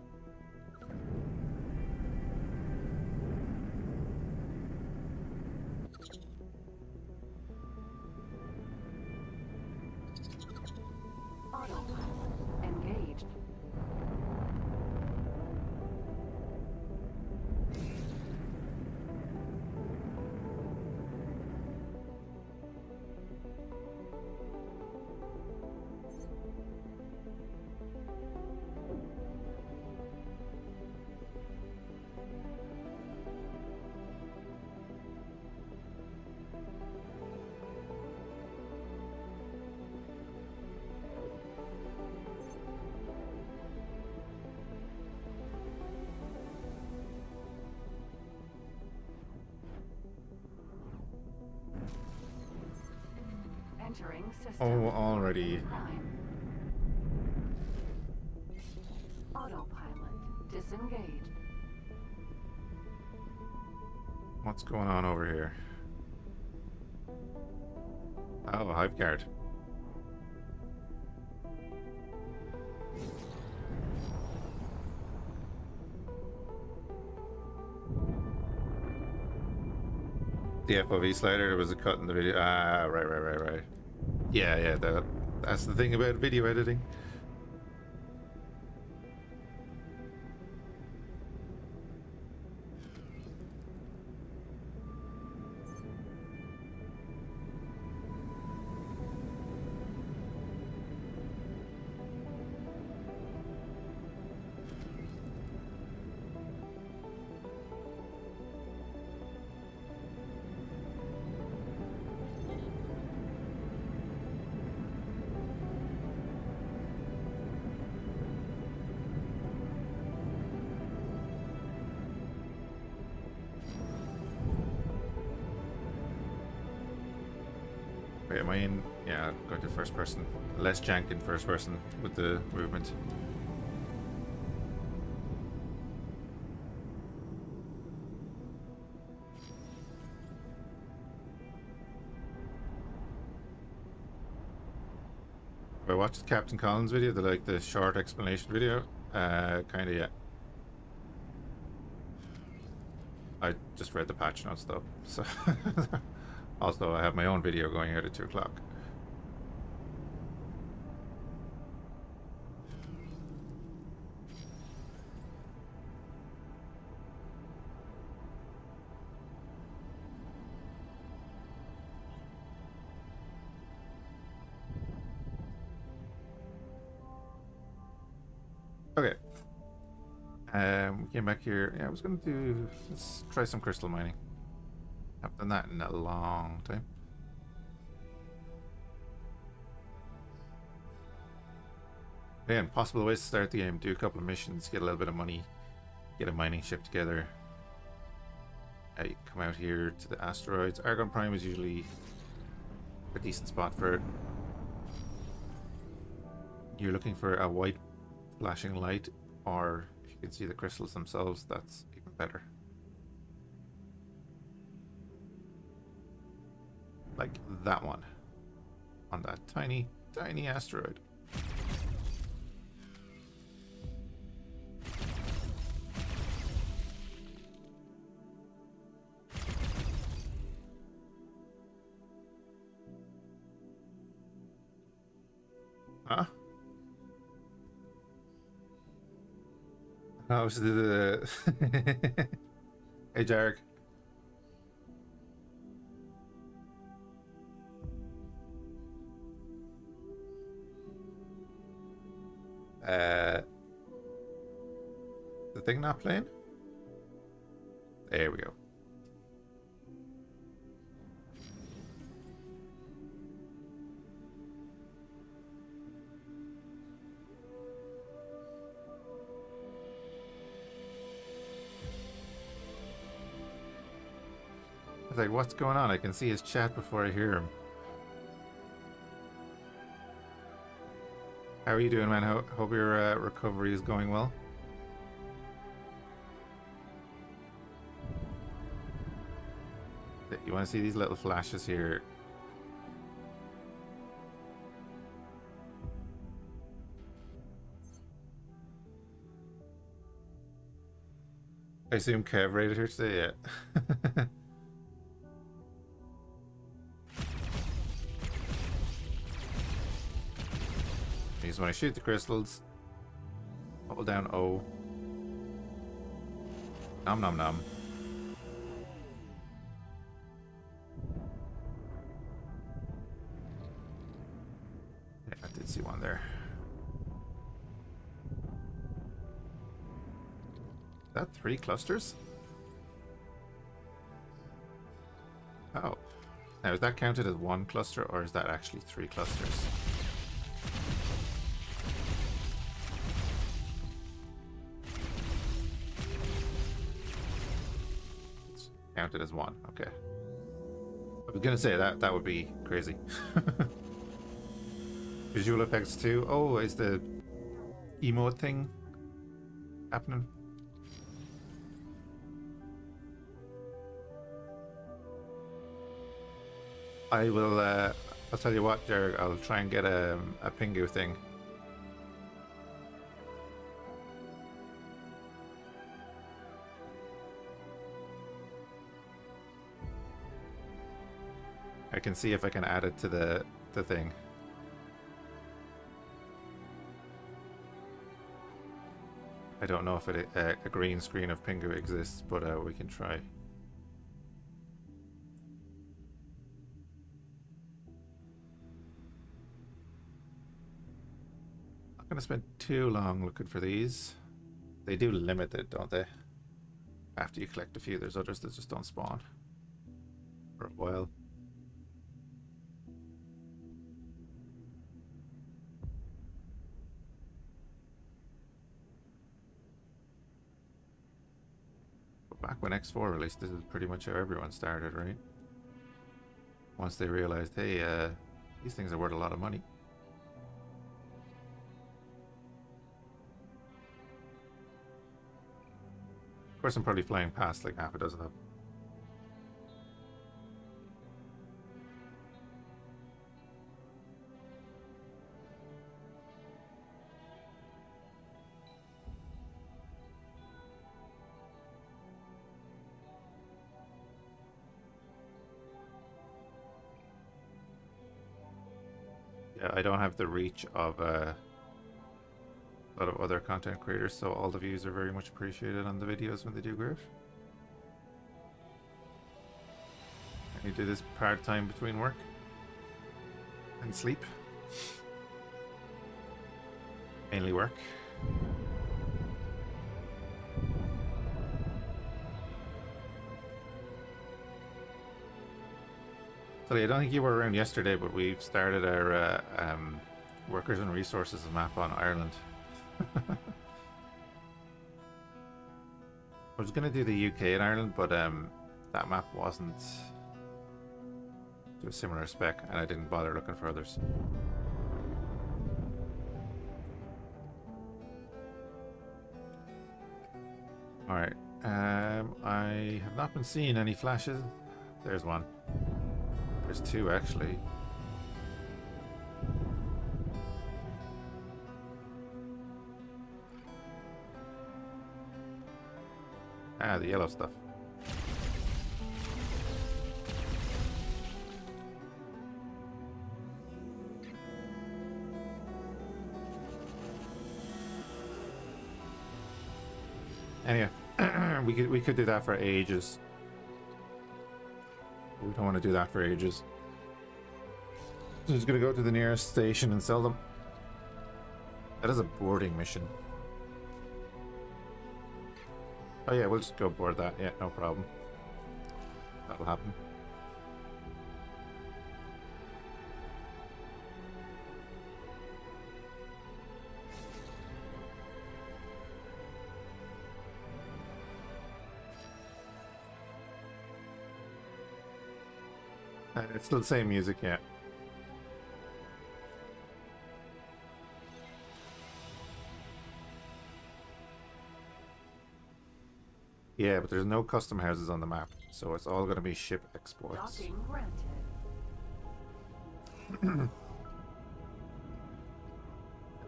Oh, already. Autopilot disengaged. What's going on over here? Oh, Hive Guard. The FOV slider, there was a cut in the video. Ah, right, right, right, right. Yeah, yeah, that, that's the thing about video editing. Yeah, going to first person. Less jank in first person with the movement. I watched Captain Collins video, the like the short explanation video, uh, kind of yeah. I just read the patch notes though, so also I have my own video going out at two o'clock. Okay. Um, we came back here. Yeah, I was gonna do. Let's try some crystal mining. Done that in a long time. Again, possible ways to start the game. Do a couple of missions, get a little bit of money, get a mining ship together. Uh, you come out here to the asteroids. Argon Prime is usually a decent spot for it. You're looking for a white flashing light, or if you can see the crystals themselves, that's even better. Like that one on that tiny, tiny asteroid. Huh? How's the... hey, Jarek. Uh, the thing not playing? There we go. Like, what's going on? I can see his chat before I hear him. How are you doing, man? Ho- hope your uh, recovery is going well. You want to see these little flashes here? I assume Kev rated her today, yeah. When I shoot the crystals, hold down O. Nom nom nom. Yeah, I did see one there. Is that three clusters? Oh. Now, is that counted as one cluster, or is that actually three clusters? It's as one, okay. I was gonna say that that would be crazy. Visual effects too. Oh, is the emote thing happening? I will. Uh, I'll tell you what, Jared. I'll try and get a a Pingu thing. Can see if I can add it to the the thing. I don't know if it, uh, a green screen of Pingu exists, but uh, we can try. I'm not gonna spend too long looking for these. They do limit it, don't they? After you collect a few, there's others that just don't spawn for a while. But back when X4 released, this is pretty much how everyone started, right? Once they realized, hey, uh, these things are worth a lot of money. Of course, I'm probably flying past like half a dozen of have the reach of a lot of other content creators, so all the views are very much appreciated on the videos when they do great. I do this part time between work and sleep. Mainly work. I don't think you were around yesterday, but we've started our uh, um, workers and resources map on Ireland. I was going to do the UK and Ireland, but um, that map wasn't to a similar spec, and I didn't bother looking for others. Alright, um, I have not been seeing any flashes. There's one. There's two, actually. Ah, the yellow stuff. Anyway, we could we could do that for ages. We don't want to do that for ages. So just gonna go to the nearest station and sell them. That is a boarding mission. Oh yeah, we'll just go board that. Yeah, no problem. That'll happen. it's still the same music, yeah. Yeah, but there's no custom houses on the map, so it's all going to be ship exports.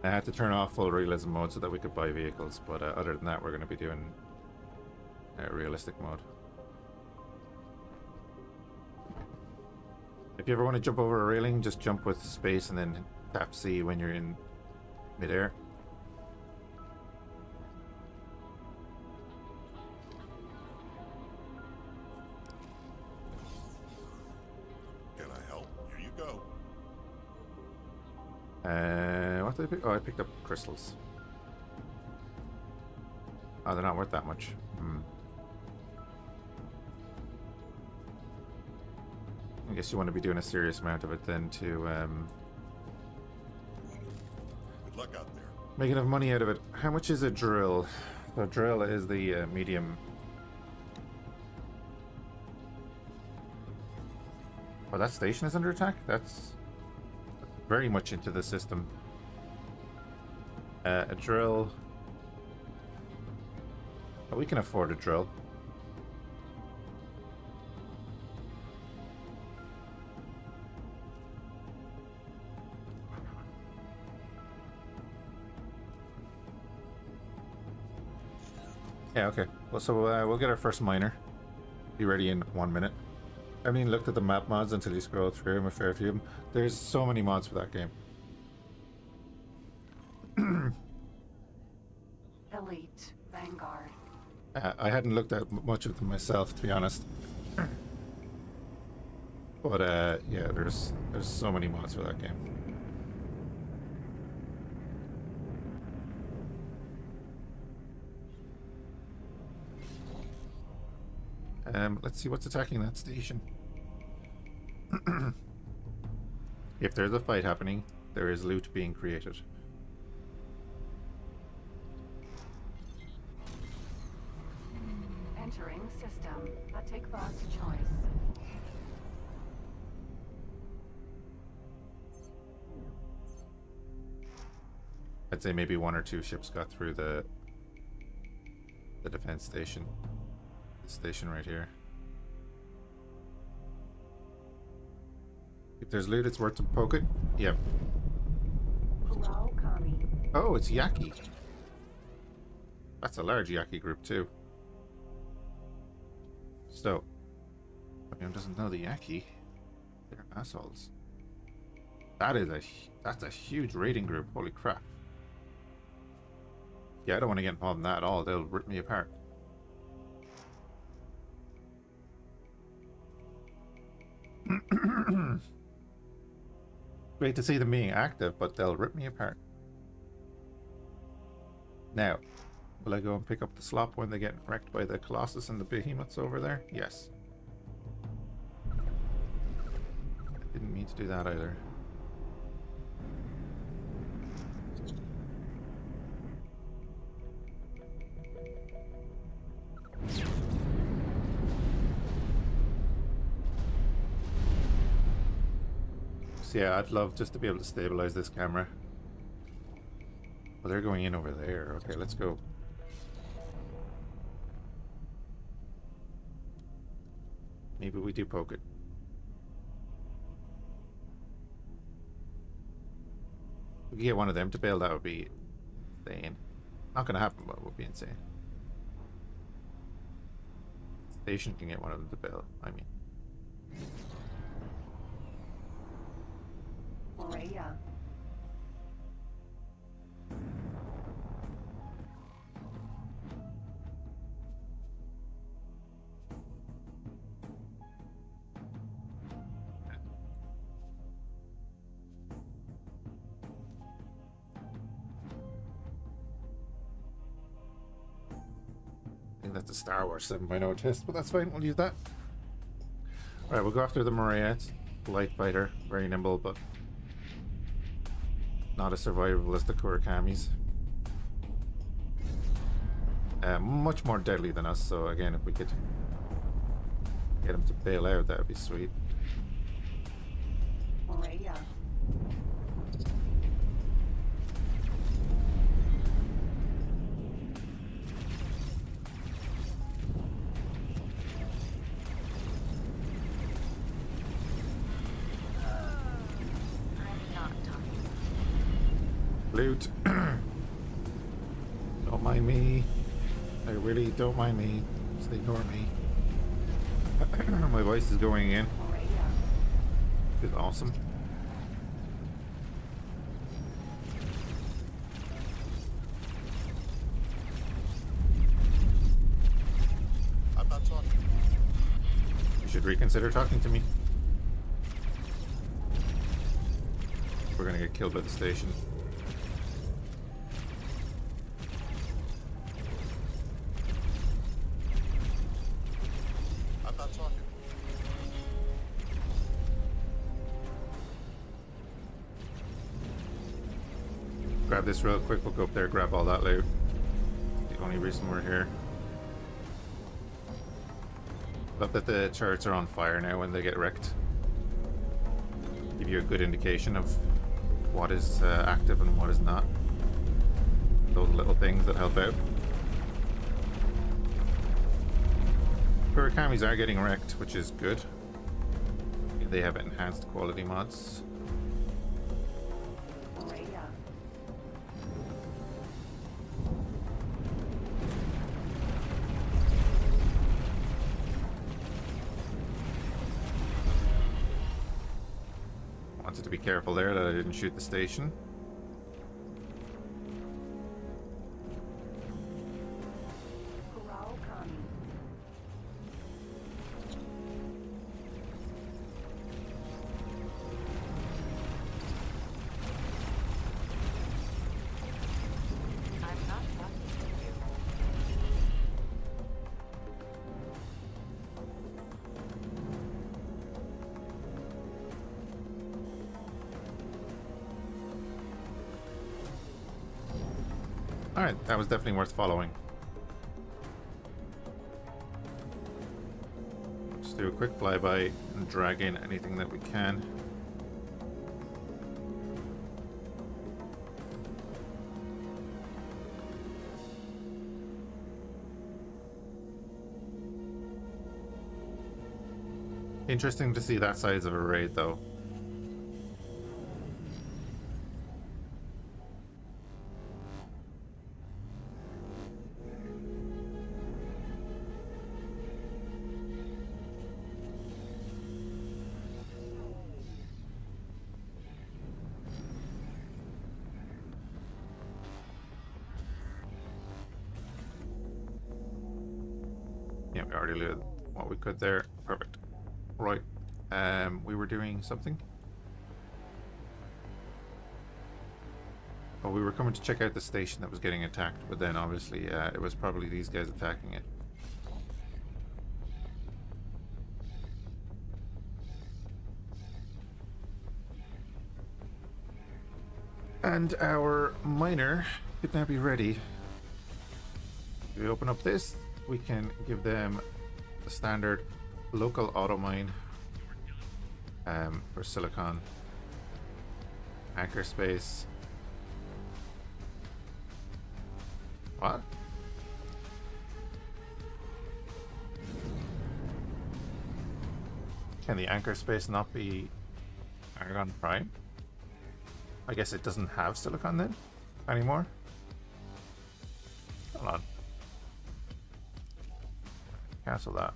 I had to turn off full realism mode so that we could buy vehicles, but uh, other than that, we're going to be doing uh, realistic mode. You ever want to jump over a railing, just jump with space and then tap C when you're in midair. Can I help? Here you go. Uh, what did I pick? Oh, I picked up crystals. Oh, they're not worth that much. Guess you want to be doing a serious amount of it then to um, Good luck out there. make enough money out of it. How much is a drill? The drill is the uh, medium. Oh, that station is under attack? That's very much into the system. Uh, a drill. Oh, we can afford a drill. Yeah, okay. Well, so uh, we'll get our first miner. Be ready in one minute. I mean, looked at the map mods until you scroll through them, a fair few of them. There's so many mods for that game. Elite. Vanguard. Uh, I hadn't looked at much of them myself, to be honest. But uh, yeah, there's there's so many mods for that game. Um, let's see what's attacking that station. if there's a fight happening, there is loot being created. Entering system. A take fast choice. I'd say maybe one or two ships got through the the defense station. The station right here. If there's loot, it's worth to poke it. Yep. Kami. Oh, it's Yaki. That's a large Yaki group too. So, if anyone doesn't know the Yaki, they're assholes. That is a that's a huge raiding group. Holy crap! Yeah, I don't want to get involved in that at all. They'll rip me apart. Great to see them being active, but they'll rip me apart. Now, will I go and pick up the slop when they get wrecked by the Colossus and the behemoths over there? Yes. I didn't mean to do that either. Yeah, I'd love just to be able to stabilize this camera. Well, they're going in over there. Okay, let's go. Maybe we do poke it. If we get one of them to bail, that would be insane. Not gonna happen, but it would be insane. Station can get one of them to bail, I mean. Moreya. I think that's a Star Wars 7.0 test, but that's fine. We'll use that. Alright, we'll go after the Moreya. It's light fighter, very nimble, but not as survivable as the Kuraokamis. Uh, much more deadly than us, so again, if we could get him to bail out, that would be sweet. Moreya. Don't mind me. I really don't mind me. Just ignore me. My voice is going in. It's awesome. I'm not talking. You should reconsider talking to me. We're gonna get killed by the station. This real quick. We'll go up there, grab all that loot. The only reason we're here. Love that the turrets are on fire now when they get wrecked. Give you a good indication of what is uh, active and what is not. Those little things that help out. Kuraokamis are getting wrecked, which is good. They have enhanced quality mods. Careful there that I didn't shoot the station. Was definitely worth following. Let's do a quick flyby and drag in anything that we can. Interesting to see that size of a raid though. Doing something. Oh, we were coming to check out the station that was getting attacked, but then obviously uh, it was probably these guys attacking it. And our miner could now be ready. If we open up this, we can give them the standard local auto mine um, for silicon anchor space. What? Can the anchor space not be Argon Prime? I guess it doesn't have silicon then anymore. Hold on. Cancel that.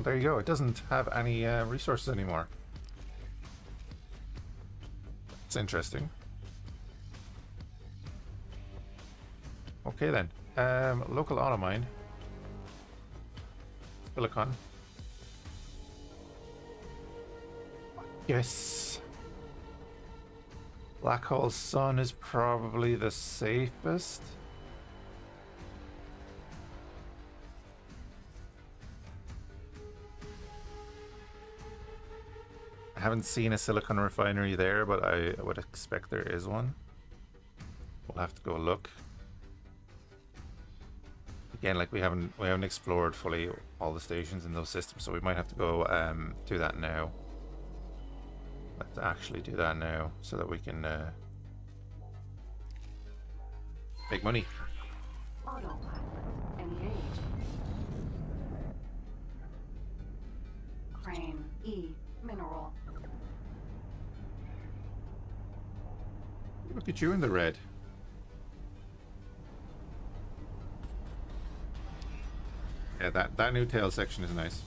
Well there you go. It doesn't have any uh, resources anymore. It's interesting. Okay then. Um, local auto mine. Silicon. Yes. Black Hole Sun is probably the safest. I haven't seen a silicon refinery there, but I would expect there is one. We'll have to go look. Again, like we haven't we haven't explored fully all the stations in those systems, so we might have to go um, do that now. Let's actually do that now, so that we can uh, make money. At you in the red. Yeah, that, that new tail section is nice.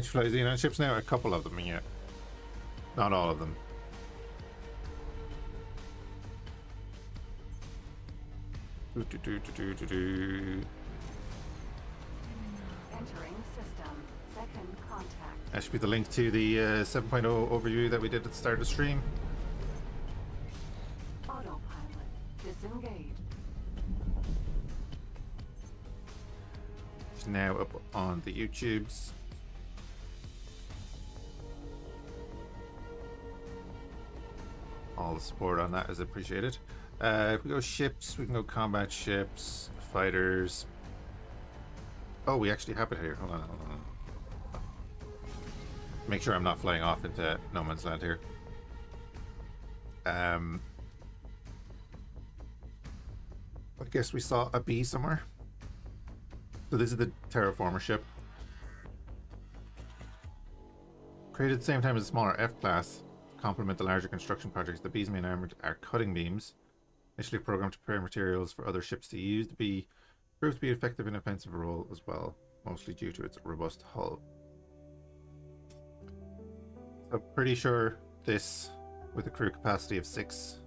Catch fly Xenon ships now? A couple of them, yet. Not all of them. Do, do, do, do, do, do, do. Entering system. Second contact. That should be the link to the uh, 7.0 overview that we did at the start of the stream. Autopilot. Disengaged. It's now up on the YouTubes. All the support on that is appreciated. Uh, if we go ships, we can go combat ships, fighters. Oh, we actually have it here. Hold on, hold on. Make sure I'm not flying off into no man's land here. Um, I guess we saw a bee somewhere. So this is the terraformer ship. Created at the same time as a smaller F-class, complement the larger construction projects, the Bee's main armor are cutting beams. Initially programmed to prepare materials for other ships to use, the Bee proved to be effective in offensive role as well, mostly due to its robust hull. So I'm pretty sure this, with a crew capacity of six,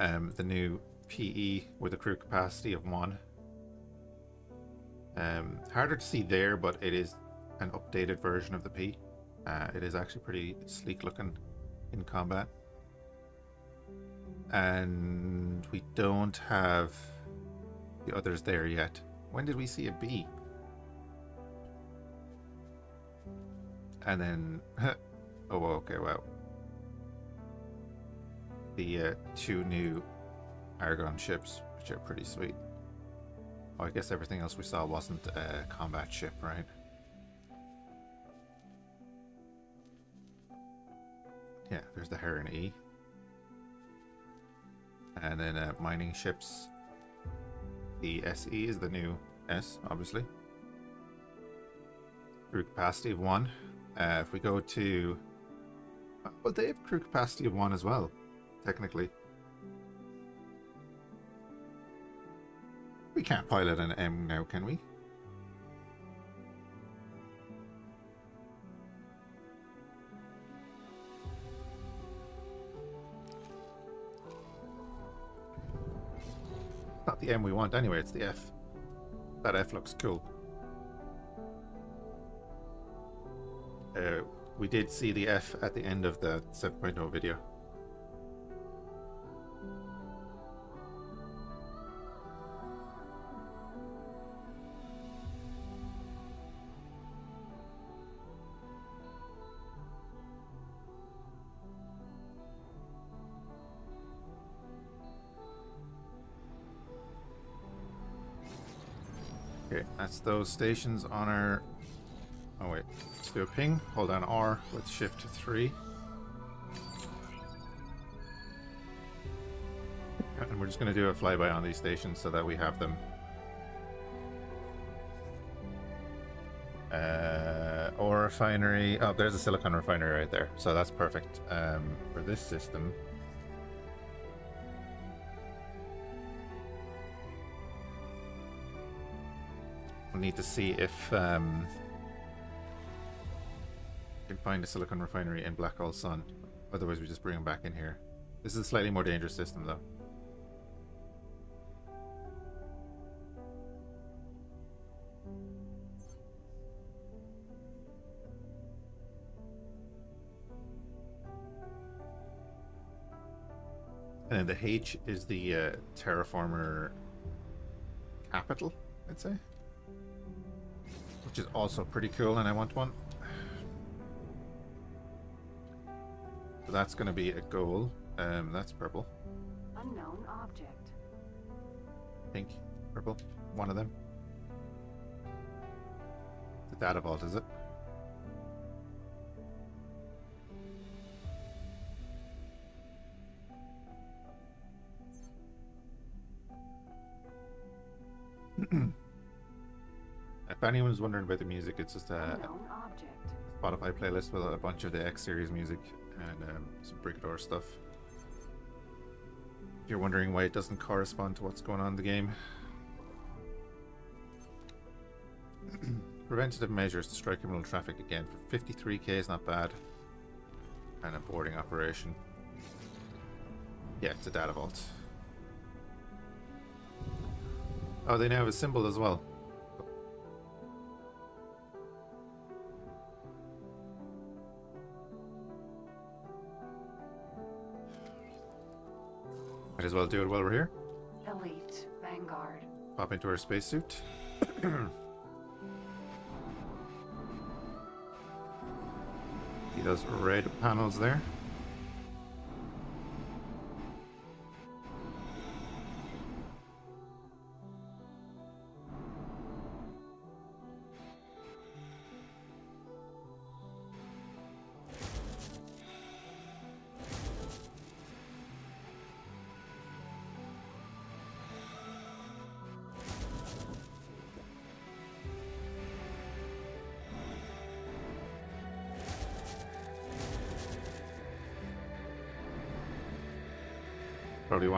um, the new PE with a crew capacity of one. Um, harder to see there, but it is an updated version of the P. Uh, it is actually pretty sleek looking in combat. And we don't have the others there yet. When did we see a B? And then, oh, okay, wow. The uh, two new Argon ships, which are pretty sweet. Oh, I guess everything else we saw wasn't a combat ship, right? Yeah, there's the Heron E. And then uh, mining ships. The SE is the new S, obviously. Crew capacity of one. Uh, if we go to... Well, they have crew capacity of one as well, technically. We can't pilot an M now, can we? The M we want anyway, it's the F. That F looks cool. Uh, we did see the F at the end of the 7.0 video. Those stations on our... Oh wait, let's do a ping. Hold down R with shift to 3. And we're just going to do a flyby on these stations so that we have them. Uh, ore refinery. Oh, there's a silicon refinery right there. So that's perfect um, for this system. We'll need to see if um, we can find a silicon refinery in Black Hole Sun. Otherwise, we just bring them back in here. This is a slightly more dangerous system, though. And then the H is the uh, terraformer capital, I'd say which is also pretty cool, and I want one. that's going to be a goal. Um, that's purple. Unknown object. Pink. Purple. One of them. The data vault, is it? if anyone's wondering about the music, it's just a Spotify playlist with a bunch of the X series music and um, some Brigador stuff. If you're wondering why it doesn't correspond to what's going on in the game. Preventative measures to strike criminal traffic again for 53k is not bad. And a boarding operation. Yeah, it's a data vault. Oh, they now have a symbol as well. Might as well do it while we're here. Elite. Vanguard. Pop into our spacesuit. See those red panels there?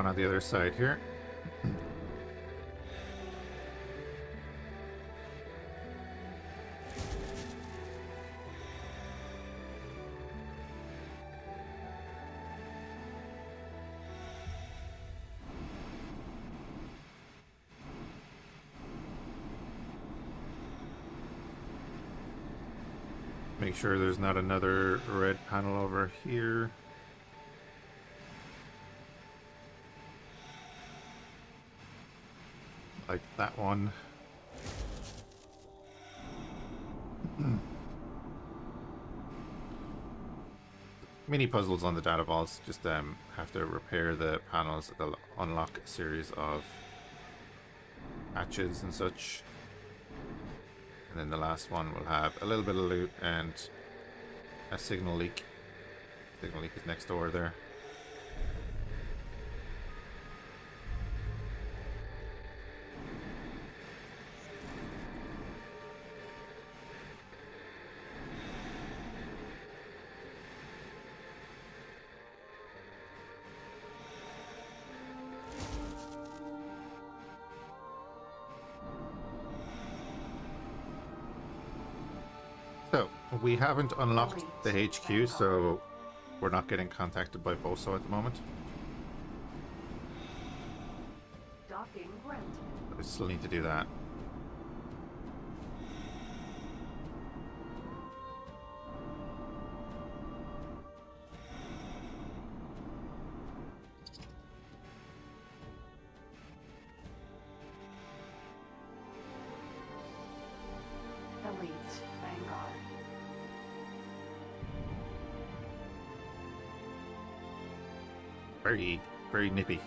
On the other side here. Make sure there's not another red panel over here. One. Mini puzzles on the data vaults just um, have to repair the panels that'll unlock a series of hatches and such. And then the last one will have a little bit of loot and a signal leak. Signal leak is next door there. We haven't unlocked the HQ, so we're not getting contacted by Boso at the moment. Docking I still need to do that. Nippy.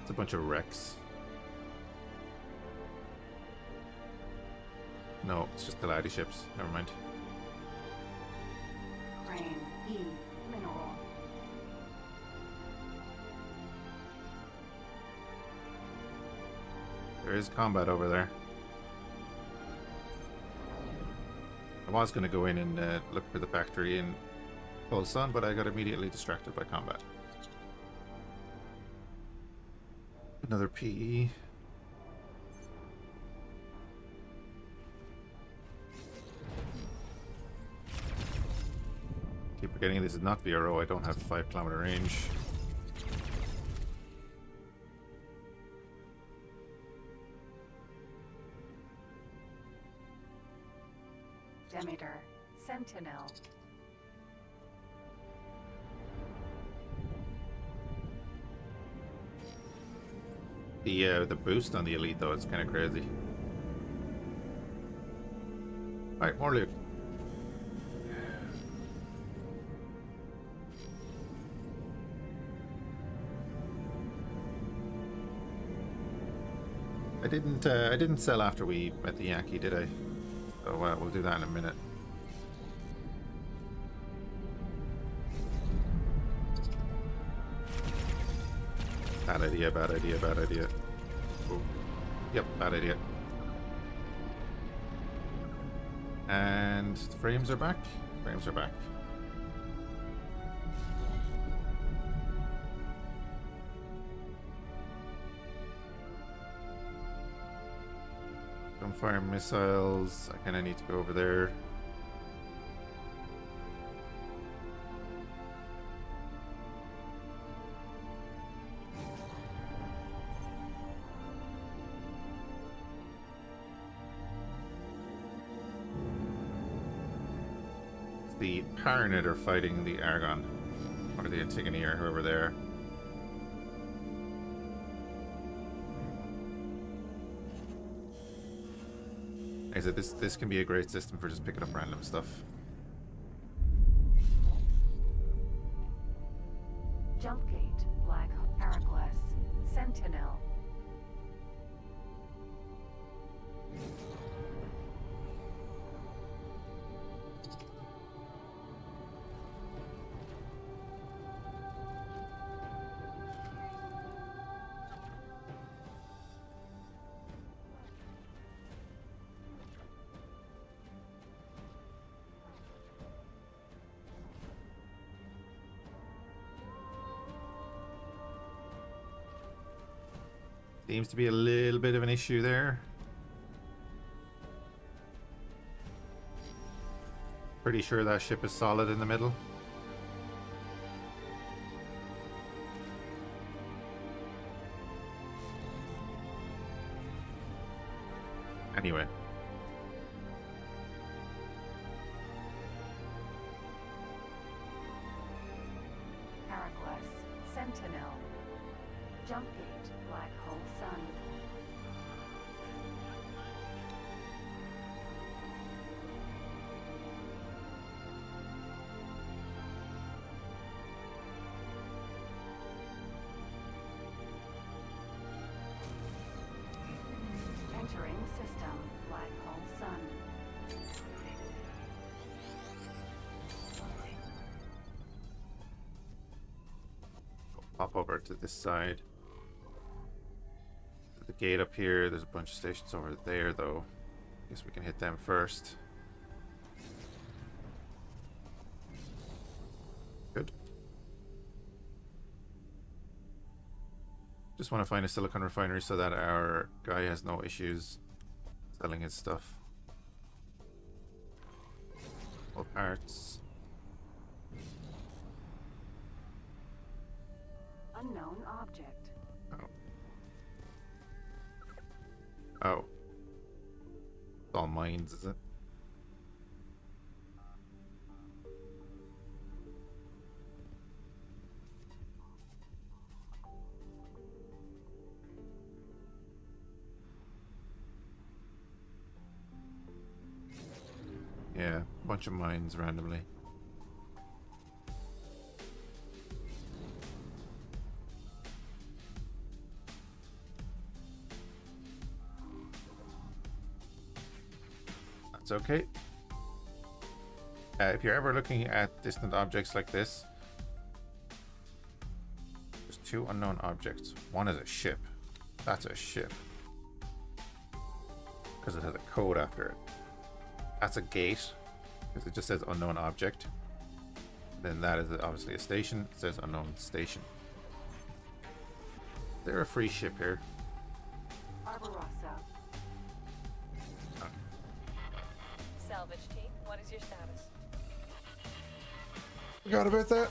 It's a bunch of wrecks. No, it's just Teladi ships. Never mind. E. Mineral. There is combat over there. I was going to go in and uh, look for the factory in Sun, but I got immediately distracted by combat. Another. PE. Keep forgetting this is not VRO, I don't have 5 kilometer range. The boost on the elite though It's kind of crazy. Right, more loot. I didn't. Uh, I didn't sell after we met the Yaki, did I? So uh, we'll do that in a minute. Bad idea. Bad idea. Bad idea. Yep. Bad idea. And the frames are back. Frames are back. Gunfire missiles. I kind of need to go over there. Paranid are fighting the Argon. Or the Antigone or whoever they are. I said, this this can be a great system for just picking up random stuff. Seems to be a little bit of an issue there. Pretty sure that ship is solid in the middle. This side. The gate up here, there's a bunch of stations over there though. I guess we can hit them first. Good. Just want to find a silicon refinery so that our guy has no issues selling his stuff. All parts. Bunch of mines randomly. That's okay. Uh, if you're ever looking at distant objects like this, there's two unknown objects. One is a ship. That's a ship. Because it has a code after it. That's a gate. Because it just says unknown object. Then that is obviously a station. It says unknown station. They're a free ship here. Barbarossa. Salvage team, what is your status? Forgot about that.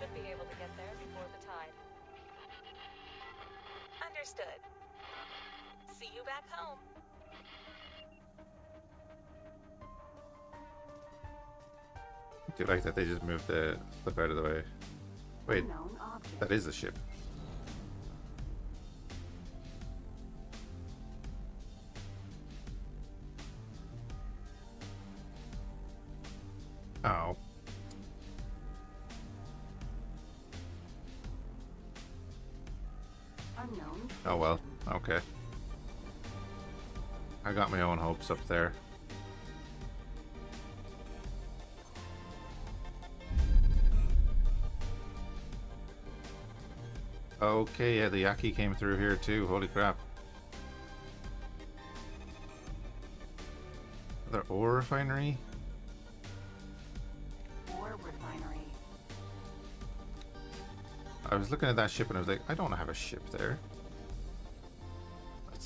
Should be able to get there before the tide. Understood. See you back home. I do like that they just moved the stuff out of the way. Wait, Unknown that is a ship. I got my own hopes up there. Okay, yeah, the Yaki came through here too. Holy crap. Another ore refinery? Ore refinery. I was looking at that ship and I was like, I don't have a ship there.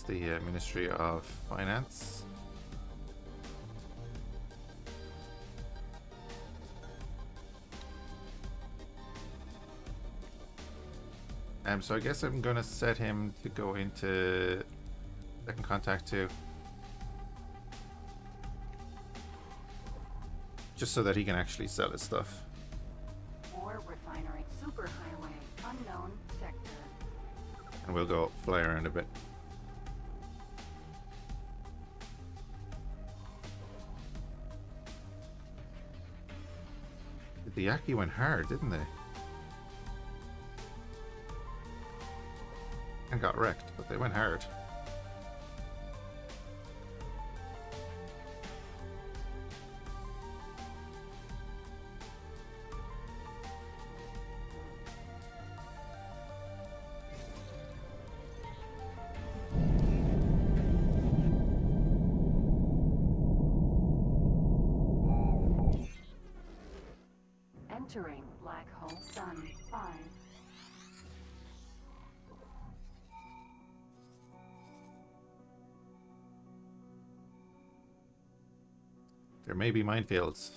The uh, Ministry of Finance. Um, so I guess I'm gonna set him to go into second contact too. Just so that he can actually sell his stuff. Ore refinery. Superhighway. Unknown sector. And we'll go fly around a bit. The Yaki went hard, didn't they? And got wrecked, but they went hard. May be minefields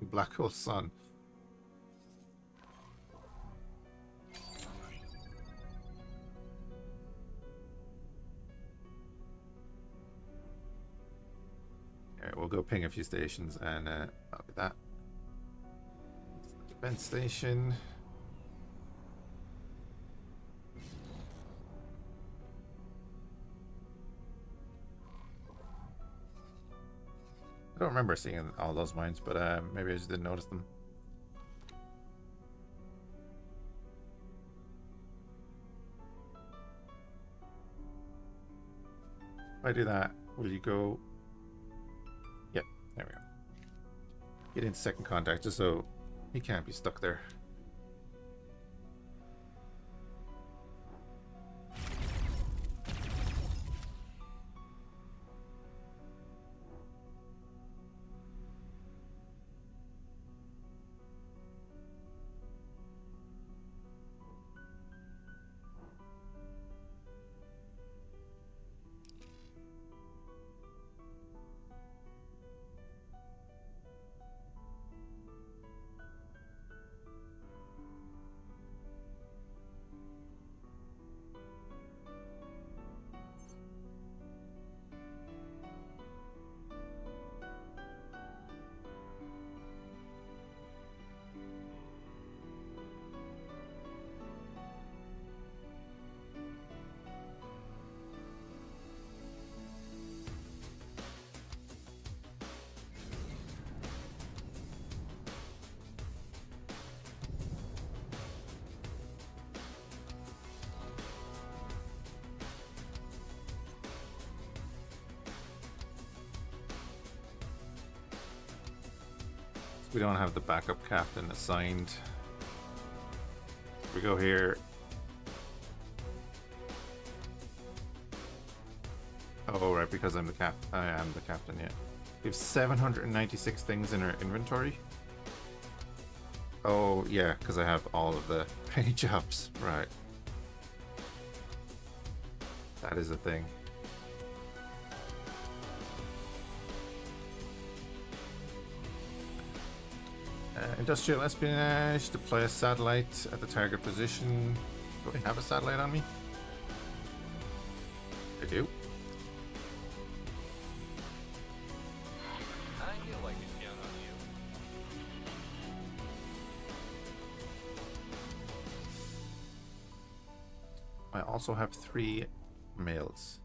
in Black Hole Sun. Alright, we'll go ping a few stations and uh, that. Defense station. Remember seeing all those mines, but uh, maybe I just didn't notice them. If I do that, will you go? Yep, there we go. Get into second contact just so he can't be stuck there. We don't have the backup captain assigned. We go here. Oh, right, because I'm the cap. I am the captain. Yeah, we have 796 things in our inventory. Oh yeah, because I have all of the penny jobs. Right. That is a thing. Industrial espionage, deploy a satellite at the target position. Do I have a satellite on me? I do. I knew I could count on you. I also have three males.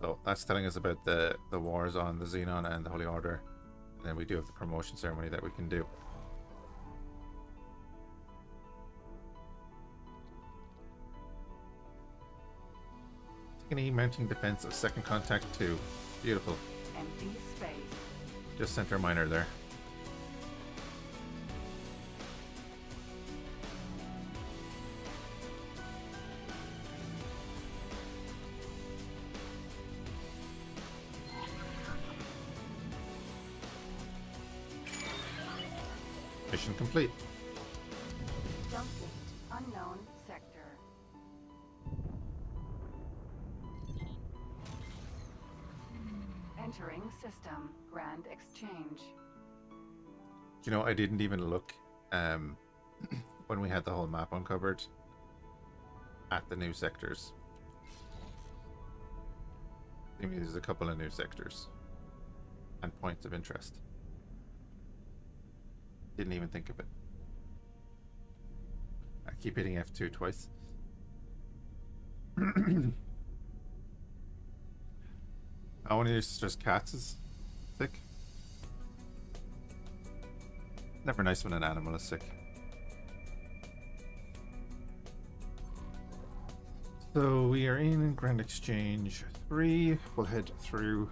So that's telling us about the, the wars on the Xenon and the Holy Order. And then we do have the promotion ceremony that we can do. Taking mounting defense of second contact two. Beautiful. Empty space. Just center miner there. Mission complete. Jump gate. Unknown sector. Entering system. Grand exchange. You know, I didn't even look um, when we had the whole map uncovered at the new sectors. I mean, there's a couple of new sectors and points of interest. Didn't even think of it. I keep hitting F2 twice. I want to use just cats is sick. Never nice when an animal is sick. So we are in Grand Exchange 3. We'll head through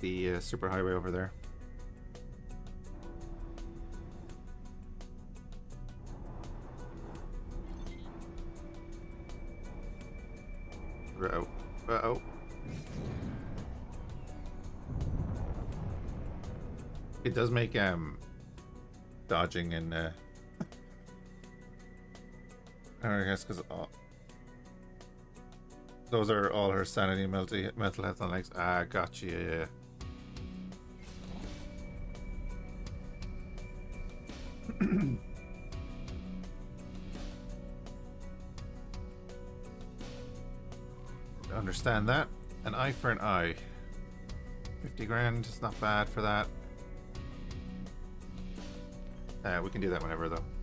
the uh, superhighway over there. It does make um dodging and uh I guess because those are all her sanity, mental, mental health, and legs. Ah, gotcha. Yeah, yeah. Understand that. An eye for an eye. 50 grand is not bad for that. Uh, we can do that whenever, though.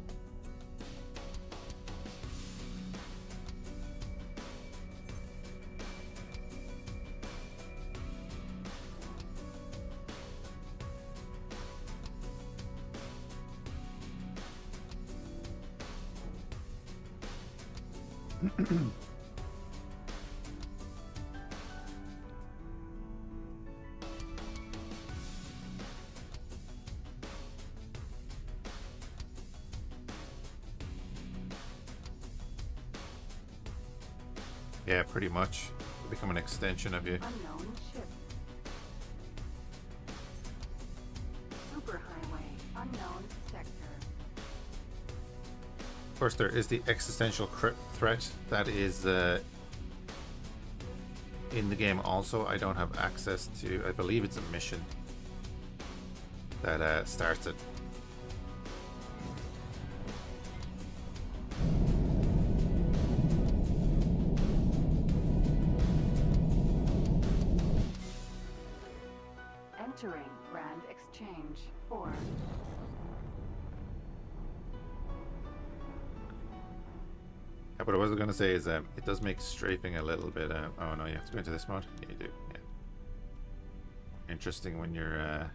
Pretty much. Become an extension of you. Unknown ship. Superhighway. Unknown sector. Of course, there is the existential threat that is uh, in the game. Also, I don't have access to. I believe it's a mission that uh, starts it. Say is um, it does make strafing a little bit. Uh, oh no, you have to go into this mode. Yeah, you do. Yeah. Interesting when you're uh,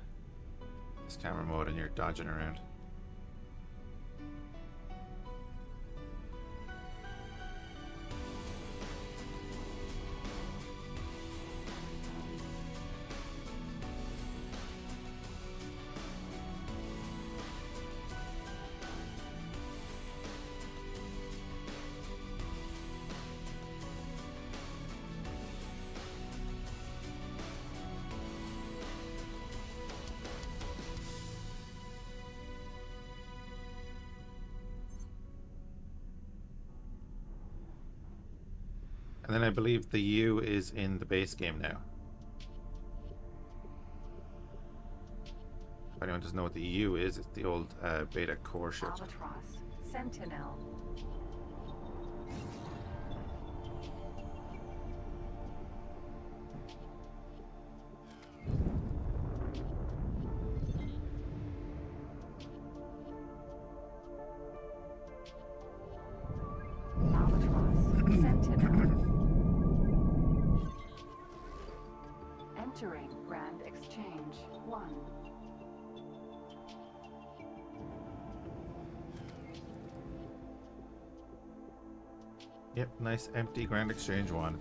this camera mode and you're dodging around. And then I believe the U is in the base game now. If anyone doesn't know what the U is, it's the old uh, beta core ship. Albatross. Sentinel. Nice empty Grand Exchange one.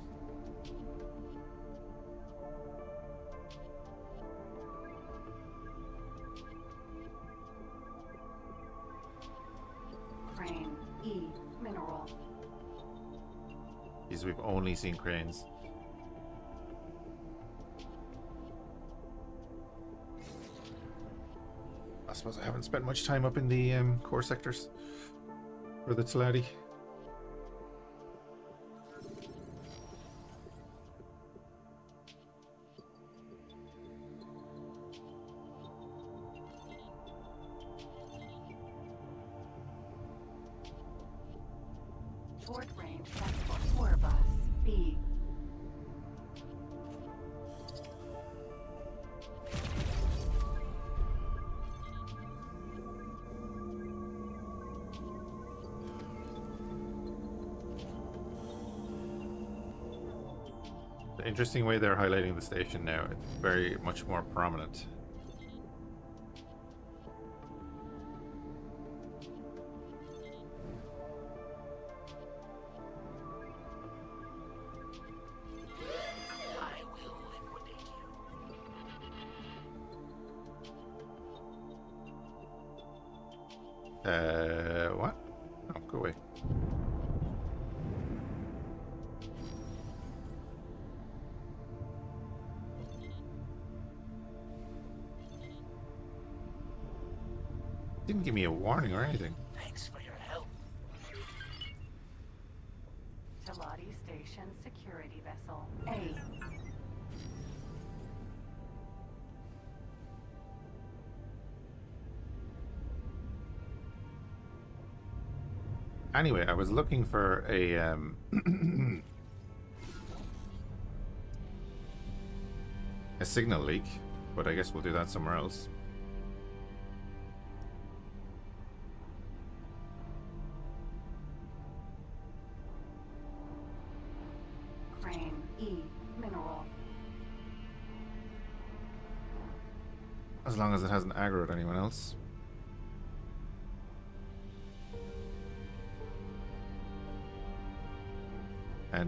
Crane. E. Mineral. Because we've only seen cranes. I suppose I haven't spent much time up in the um, core sectors for the Teladi. Interesting way they're highlighting the station now. It's very much more prominent. Warning or anything. Thanks for your help. Teladi Station Security Vessel. A. Anyway, I was looking for a um, a signal leak, but I guess we'll do that somewhere else.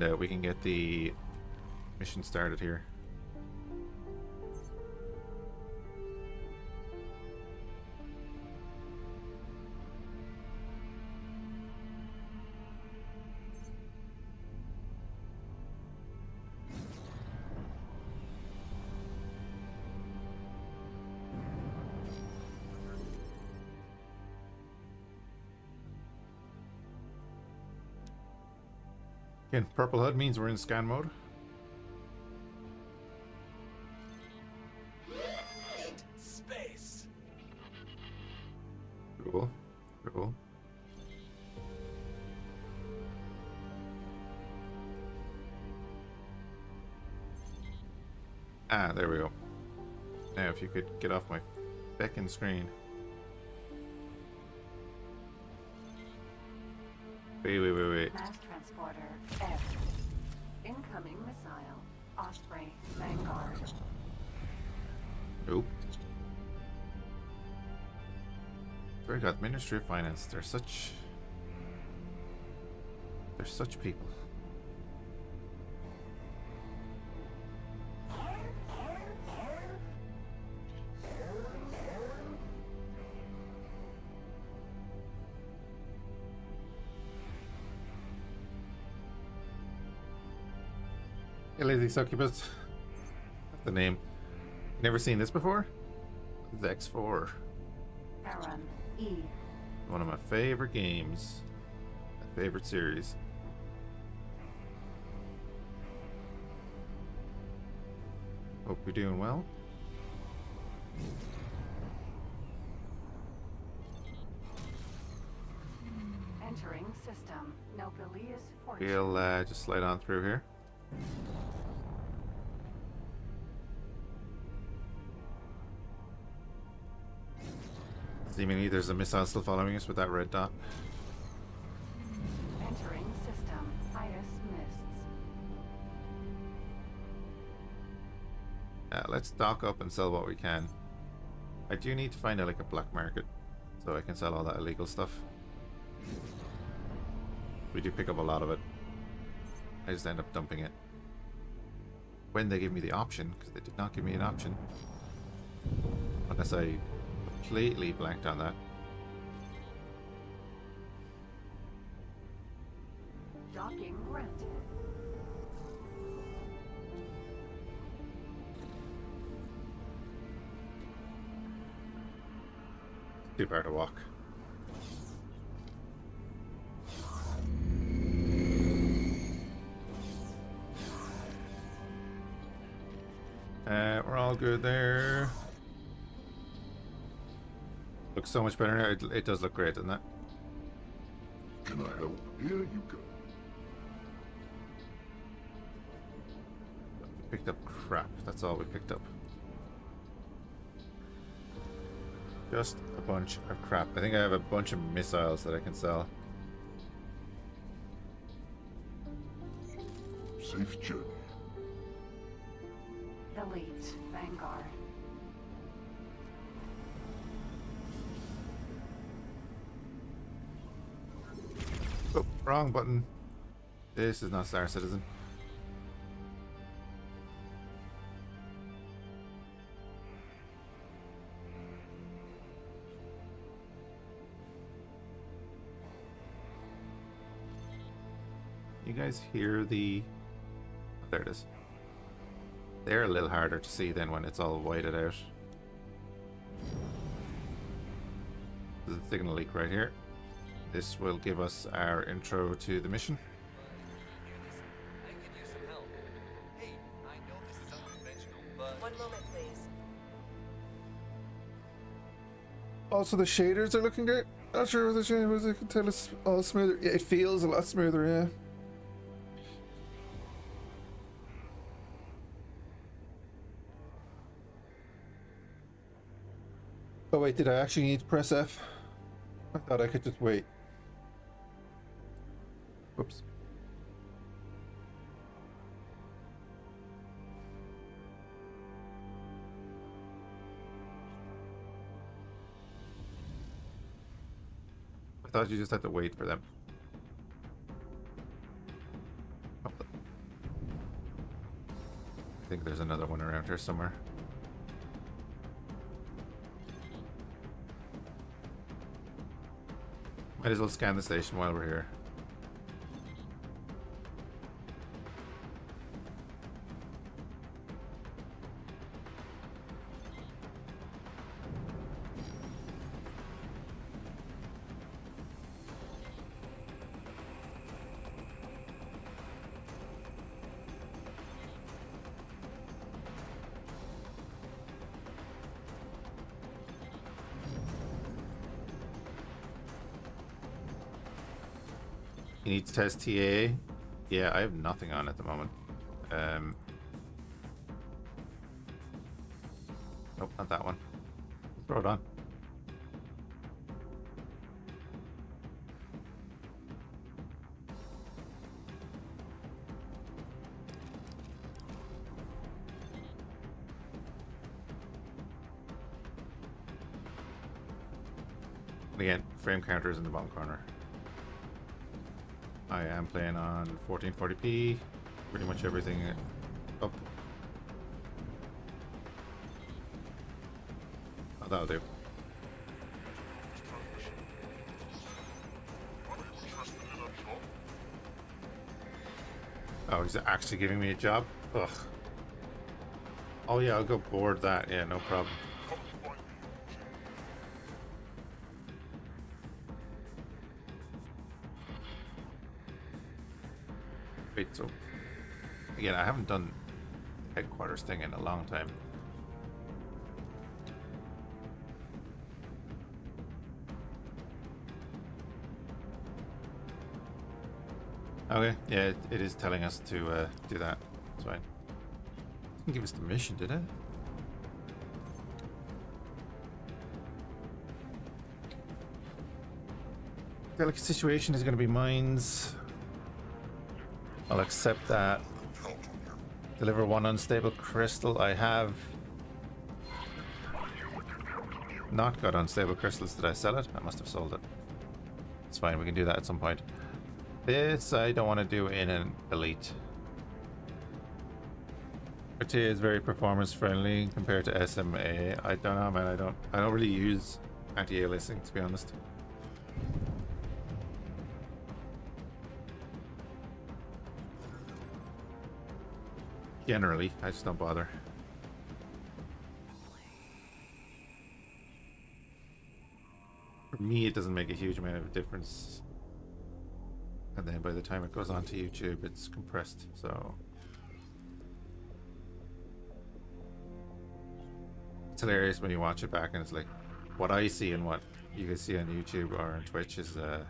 Uh, we can get the mission started here. Again, purple HUD means we're in scan mode. Space. Cool. Cool. Ah, there we go. Now, if you could get off my second screen. Very good. Ministry of Finance. They're such. They're such people. Lazy Succubus. The name. Never seen this before? It's X4. Heron. One of my favorite games. My favorite series. Hope you're doing well. Entering system. Nopileos' Fortune. We'll uh, just slide on through here. Seemingly there's a missile still following us with that red dot. Entering system. Itis Mists. Uh, let's dock up and sell what we can. I do need to find out like a black market so I can sell all that illegal stuff. We do pick up a lot of it. I just end up dumping it. When they give me the option, because they did not give me an option. Unless I completely blanked on that. Docking granted. Too far to walk. Uh, we're all good there. Looks so much better now. It, it does look great, doesn't it? Can I help? Here you go. Picked up crap. That's all we picked up. Just a bunch of crap. I think I have a bunch of missiles that I can sell. Safe journey. Wrong button. This is not Star Citizen. You guys hear the... oh, there it is. They're a little harder to see than when it's all whited out. There's a signal leak right here. This will give us our intro to the mission. Also, the shaders are looking great. Not sure if the shaders can tell it's all smoother. Yeah, it feels a lot smoother, yeah. Oh wait, did I actually need to press F? I thought I could just wait. Thought you just had to wait for them. I think there's another one around here somewhere. Might as well scan the station while we're here. Test TA. Yeah, I have nothing on at the moment. Um, nope, not that one. Throw it on. Again, frame counters in the bottom corner. I am playing on 1440p. Pretty much everything up. Oh, that'll do. Oh, he's actually giving me a job? Ugh. Oh yeah, I'll go board that. Yeah, no problem. So again, I haven't done headquarters thing in a long time. Okay, yeah, it, it is telling us to uh, do that. It's fine. Didn't give us the mission, did it? Delicate situation is going to be mines. I'll accept that. Deliver one unstable crystal. I have not got unstable crystals. Did I sell it? I must have sold it. It's fine. We can do that at some point. This I don't want to do in an elite. RT is very performance friendly compared to SMA. I don't know, man. I don't. I don't really use anti-aliasing to be honest. Generally, I just don't bother. For me, it doesn't make a huge amount of difference. And then by the time it goes onto YouTube, it's compressed, so... It's hilarious when you watch it back and it's like, what I see and what you can see on YouTube or on Twitch is uh,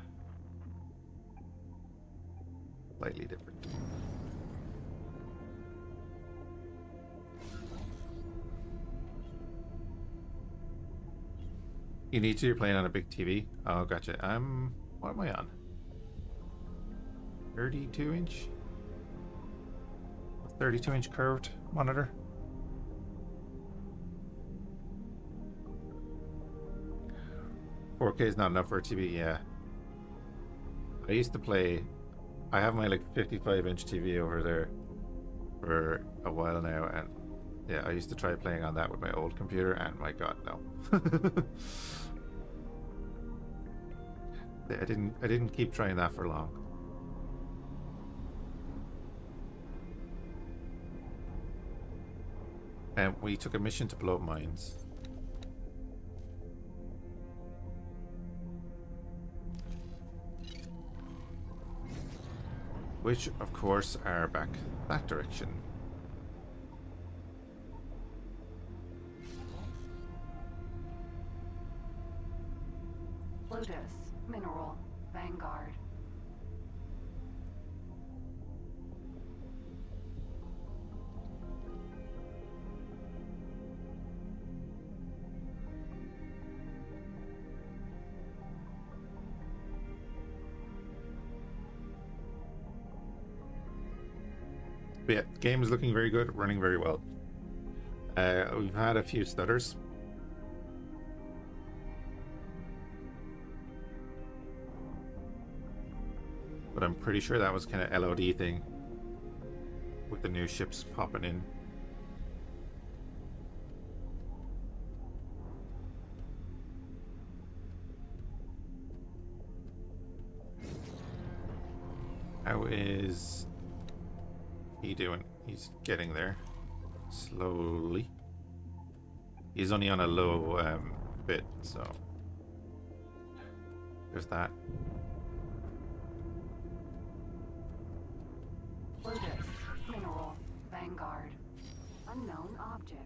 slightly different. You need to, you're playing on a big TV. Oh, gotcha. I'm, what am I on? 32 inch? 32 inch curved monitor. Four K is not enough for a TV, yeah. I used to play, I have my like 55 inch TV over there for a while now and yeah, I used to try playing on that with my old computer and my god, no. I didn't I didn't keep trying that for long. And we took a mission to blow up mines. Which, of course, are back that direction. Game is looking very good, running very well. Uh, we've had a few stutters. But I'm pretty sure that was kind of LOD thing with the new ships popping in. How is he doing? He's getting there. Slowly. He's only on a low um, bit, so... There's that. Vanguard. Unknown object.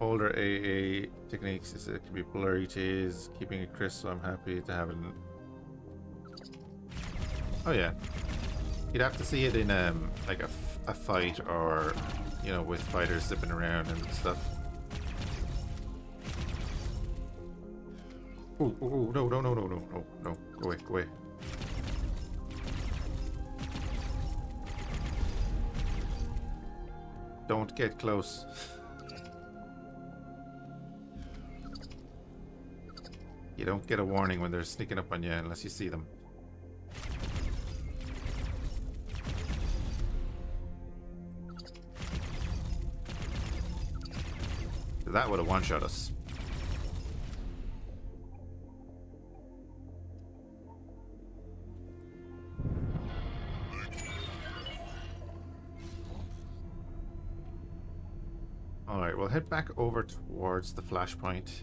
Older AA techniques is it can be blurry is keeping it crisp, so I'm happy to have it. Oh yeah. You'd have to see it in um like a, a fight or you know with fighters zipping around and stuff. Oh, oh, oh, no, no, no, no, no, no, no. Go away, go away. Don't get close. You don't get a warning when they're sneaking up on you unless you see them. That would have one-shot us. Alright, we'll head back over towards the flashpoint.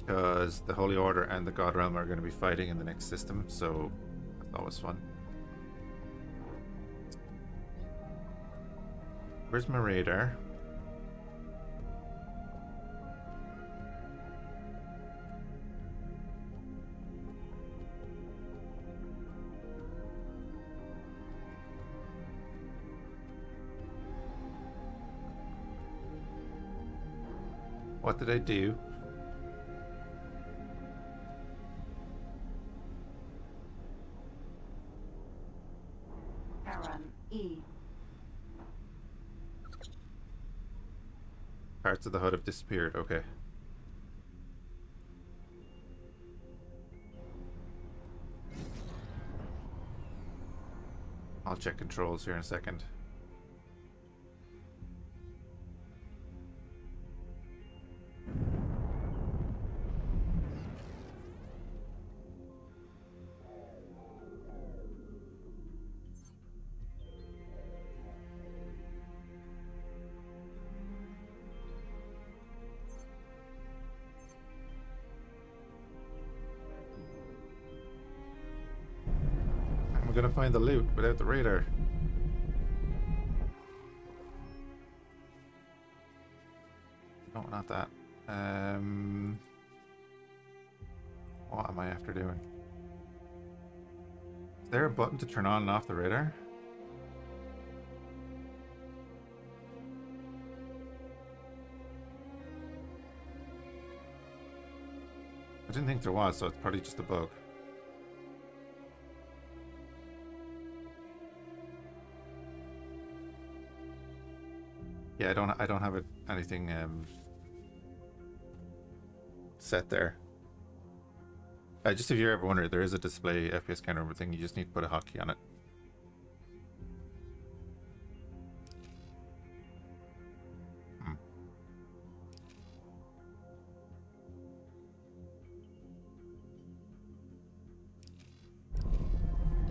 Because the Holy Order and the God Realm are going to be fighting in the next system, so that was fun. Where's my radar? What did I do? Aaron E. Parts of the HUD have disappeared. Okay. I'll check controls here in a second. Find the loot without the radar. No, not that. Um, what am I after doing? Is there a button to turn on and off the radar? I didn't think there was, so it's probably just a bug. Yeah, I don't. I don't have it, anything um, set there. Uh, just if you're ever wondering, there is a display FPS counter everything. You just need to put a hotkey on it.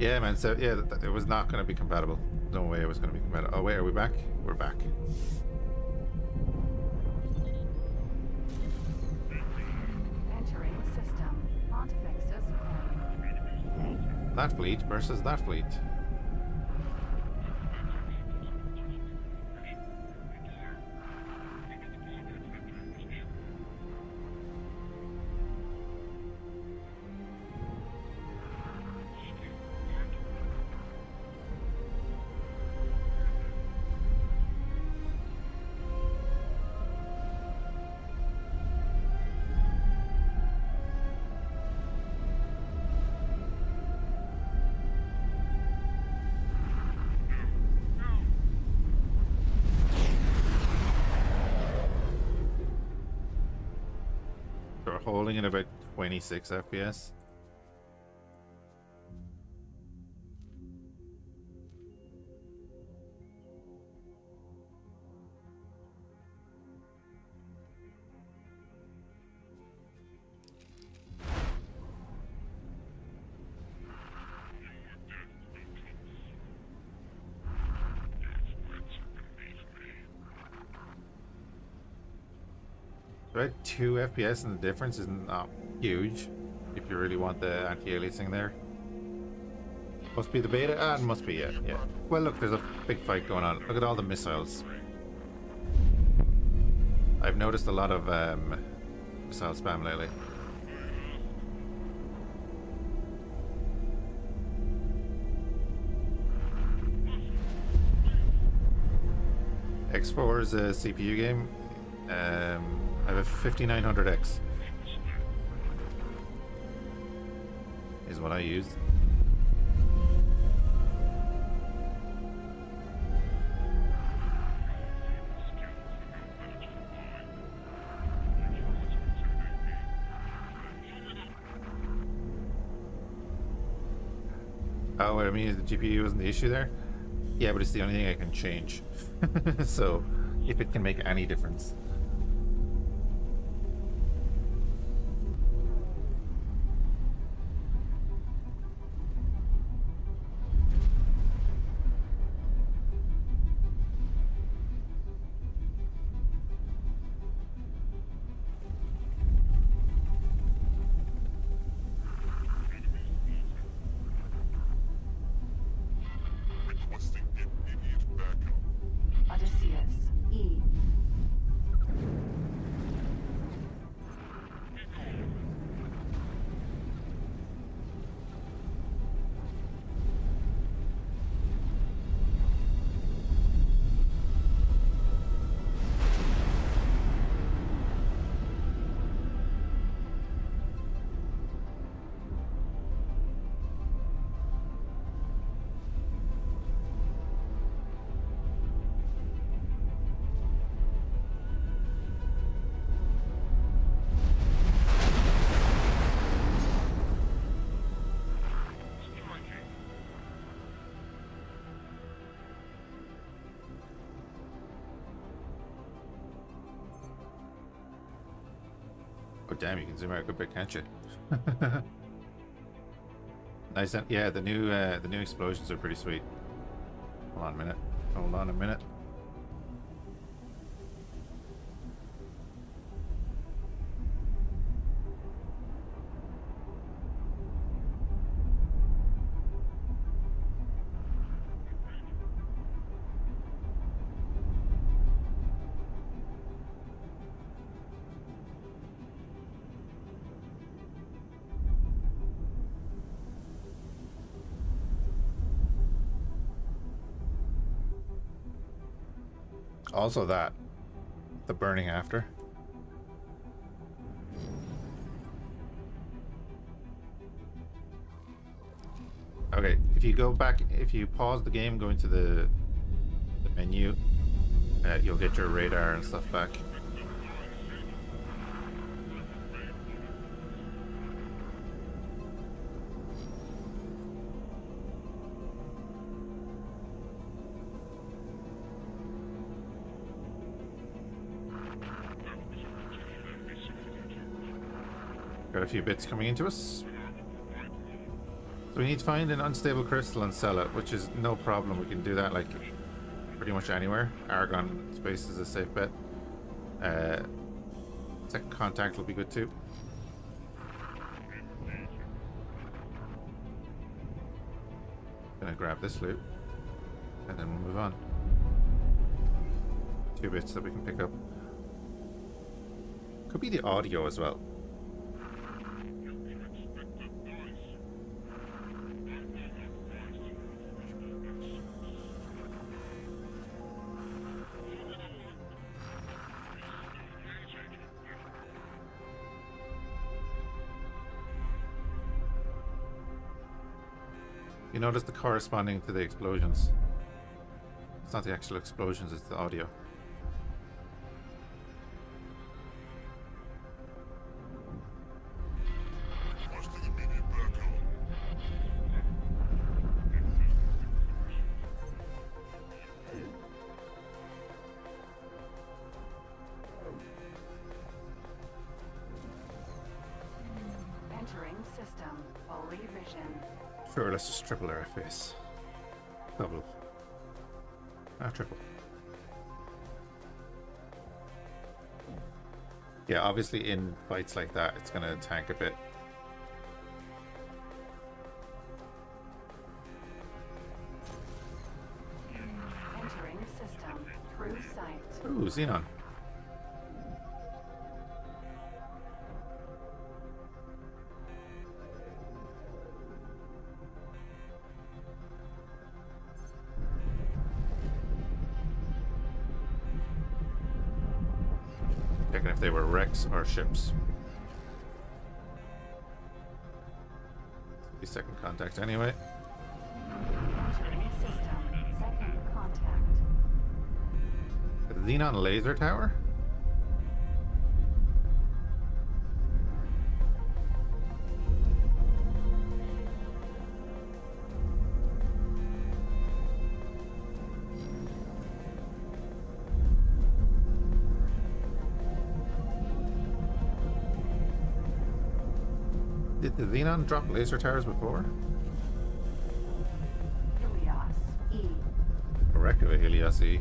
Yeah, man. So yeah, th- th- it was not going to be compatible. No way it was going to be compatible. Oh wait, are we back? We're back. Entering system. Artifacts as That fleet versus that fleet. 26 FPS. 2 FPS and the difference is not huge if you really want the anti-aliasing there. Must be the beta? It must be, yeah, yeah. Well, look, there's a big fight going on. Look at all the missiles. I've noticed a lot of um, missile spam lately. X4 is a CPU game. Um, I have a 5900X. Is what I use. Oh, what I mean is the GPU isn't the issue there? Yeah, but it's the only thing I can change. so, if it can make any difference. But damn, you can zoom out a good bit, can't you? nice. Yeah, the new uh, the new explosions are pretty sweet. Hold on a minute. Hold on a minute. Also that. The burning after. Okay, if you go back, if you pause the game, go into the, the menu, uh, you'll get your radar and stuff back. A few bits coming into us. So we need to find an unstable crystal and sell it, which is no problem. We can do that like pretty much anywhere. Argon space is a safe bet. Uh, second contact will be good too. Gonna grab this loot, and then we'll move on. Two bits that we can pick up. Could be the audio as well. You notice the corresponding to the explosions. It's not the actual explosions, it's the audio. Face. Double. Ah, triple. Yeah, obviously in fights like that, it's gonna tank a bit. Entering system. True sight. Ooh, Xenon. Checking if they were wrecks or ships. Be second contact anyway. Second contact. Xenon laser tower? Xenon drop laser towers before? Helios. E. Correct of a Helios E.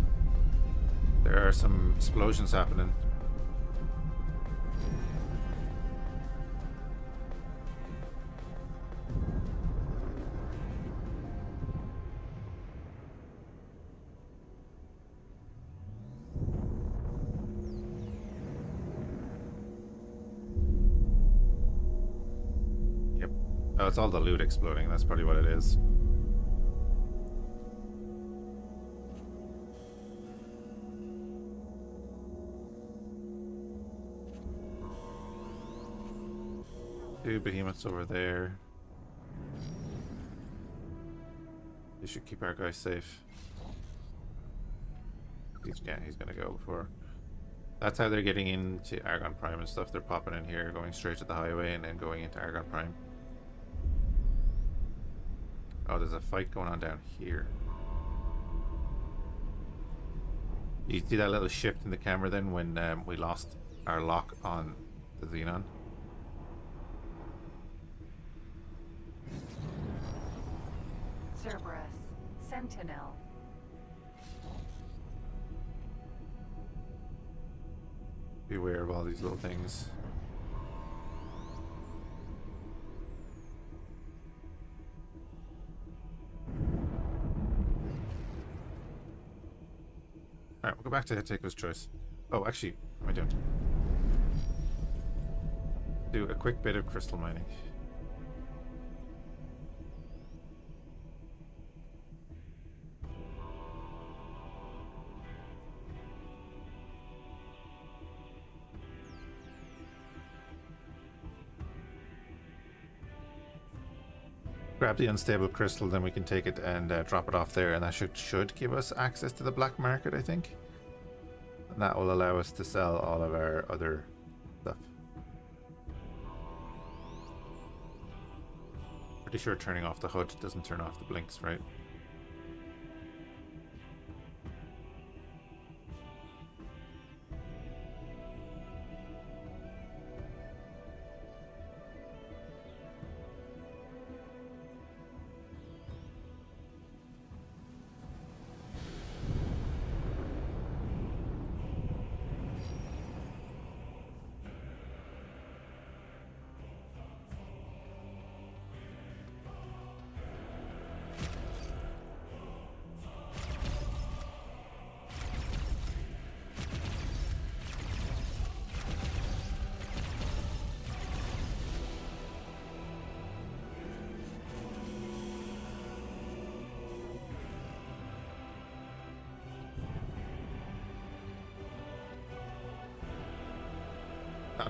There are some explosions happening. It's all the loot exploding. That's probably what it is. Two behemoths over there. They should keep our guy safe. He's yeah, he's gonna go before. That's how they're getting into Argon Prime and stuff. They're popping in here, going straight to the highway, and then going into Argon Prime there's a fight going on down here. You see that little shift in the camera then when um, we lost our lock on the Xenon? Cerberus, Sentinel. Beware of all these little things. Back to Hatikvah's choice. Oh, actually, I don't. Do a quick bit of crystal mining. grab the unstable crystal, then we can take it and uh, drop it off there, and that should should give us access to the black market, I think. That will allow us to sell all of our other stuff. Pretty sure turning off the HUD doesn't turn off the blinks, right?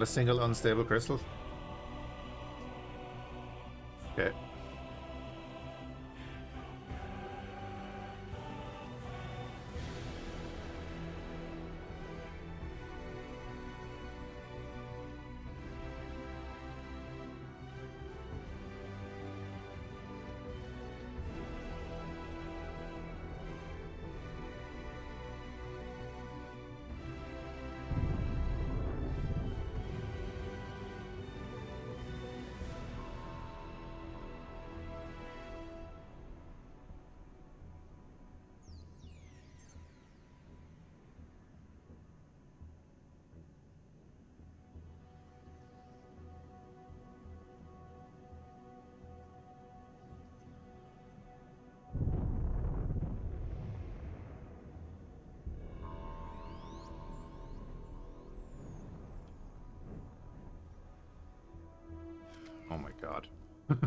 Single unstable crystal. God.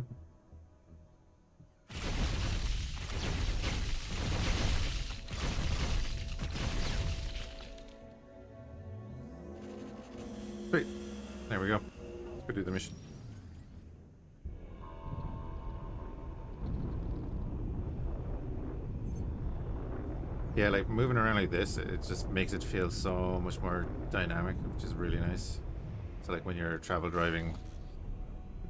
Sweet. There we go. Let's go do the mission. Yeah, like moving around like this, it just makes it feel so much more dynamic, which is really nice. So like when you're travel driving,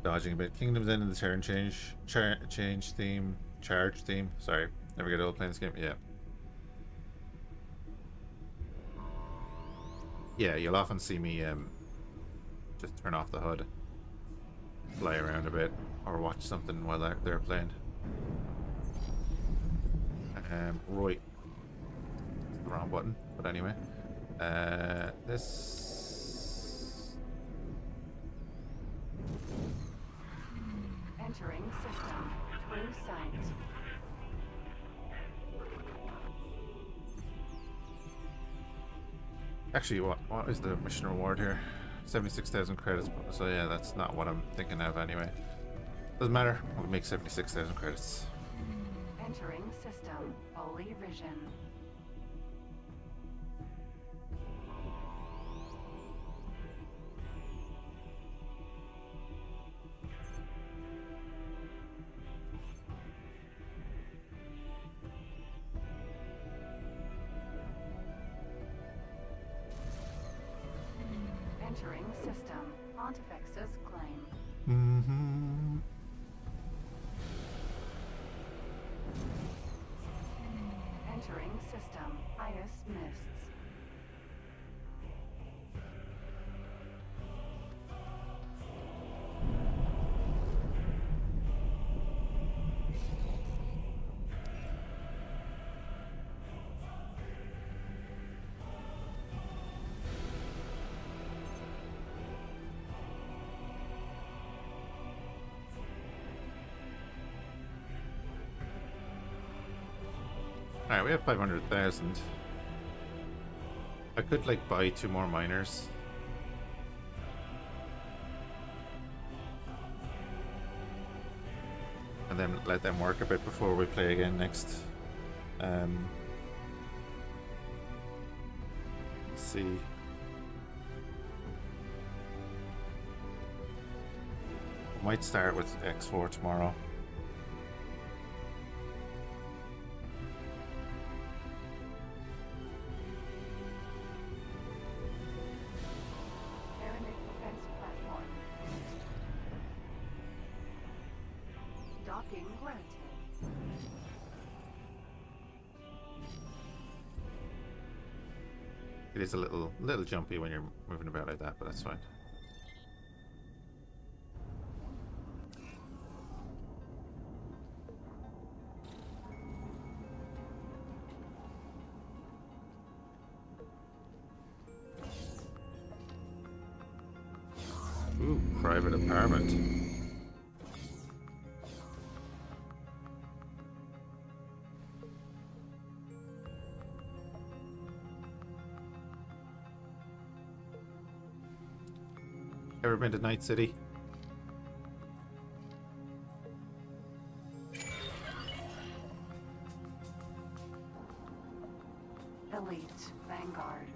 dodging a bit. Kingdom's End and the turn change, char change theme, charge theme. Sorry, never get old playing this game. Yeah. Yeah, you'll often see me um, just turn off the HUD, fly around a bit, or watch something while they're, they're playing. Um, right. The wrong button, but anyway. Uh, this Actually, what what is the mission reward here? 76,000 credits. So yeah, that's not what I'm thinking of anyway. Doesn't matter. We'll make 76,000 credits. Entering system. Holy vision. Alright, we have 500,000. I could, like, buy two more miners. And then let them work a bit before we play again next. Um, let's see. Might start with X4 tomorrow. It is a little little jumpy when you're moving about like that, but that's fine. Ever Night City? Elite Vanguard.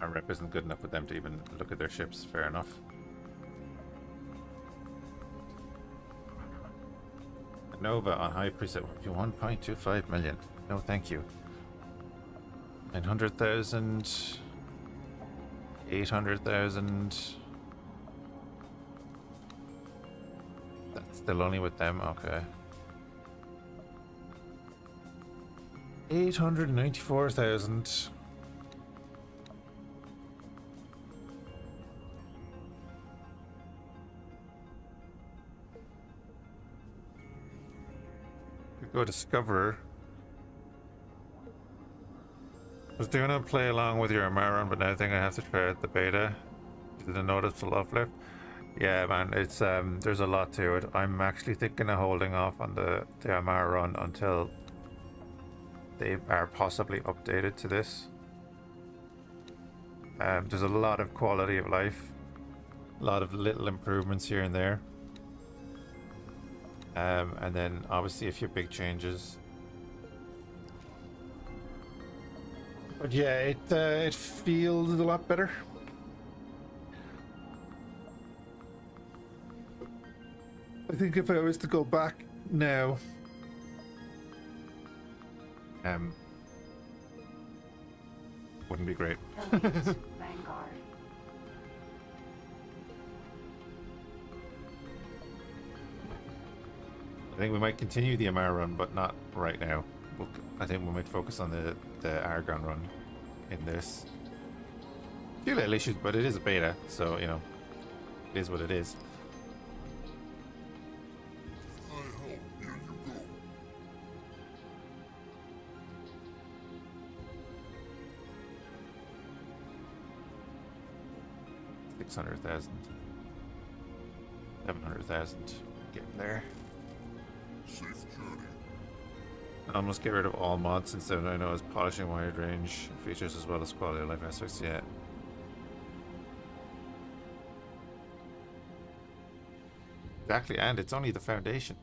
Our rep isn't good enough with them to even look at their ships, fair enough. Nova on high preset 1.25 million. No, thank you. 900,000. 800,000. That's still only with them, okay. 894,000. Could go Discoverer. Was doing a play along with your Amaran, but now I think I have to try out the beta. Did I notice the love uplift? Yeah, man, it's um, there's a lot to it. I'm actually thinking of holding off on the the Amaran until they are possibly updated to this. Um, there's a lot of quality of life, a lot of little improvements here and there. Um, and then obviously a few big changes. But yeah, it uh, it feels a lot better. I think if I was to go back now, Um, wouldn't be great. I think we might continue the Amara run, but not right now. We'll, I think we might focus on the, the Argon run in this. few little issues, but it is a beta, so, you know, it is what it is. Hope here you go. 600,000. 700,000. Getting there. I almost get rid of all mods instead of I know as polishing wide range features as well as quality of life aspects. Yeah. Exactly, and it's only the foundation.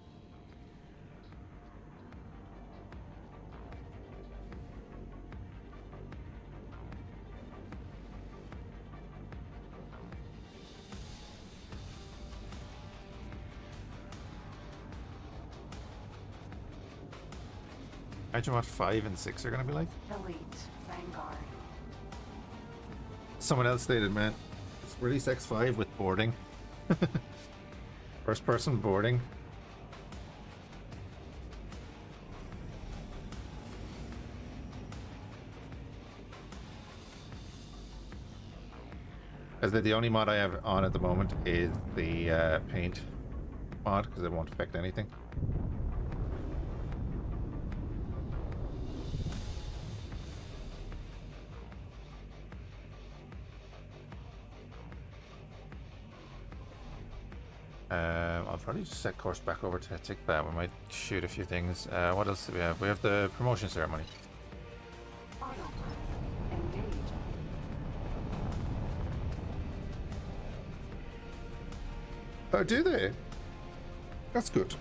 Imagine what five and six are gonna be like. Elite Vanguard. Someone else stated, man. It's release X5 with boarding. First person boarding. As the, the only mod I have on at the moment is the uh, paint mod because it won't affect anything. Probably just set course back over to Tikva. We might shoot a few things. Uh, what else do we have? We have the promotion ceremony. Oh, do they? That's good.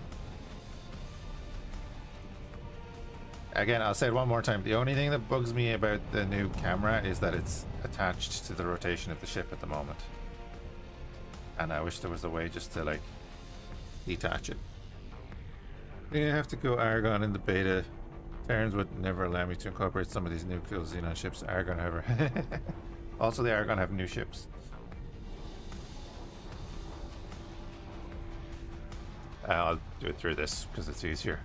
Again, I'll say it one more time. The only thing that bugs me about the new camera is that it's attached to the rotation of the ship at the moment. And I wish there was a way just to like detach it. You have to go Argon in the beta. Terrans would never allow me to incorporate some of these new cool Xenon ships. Argon, however. also, the Argon have new ships. I'll do it through this because it's easier.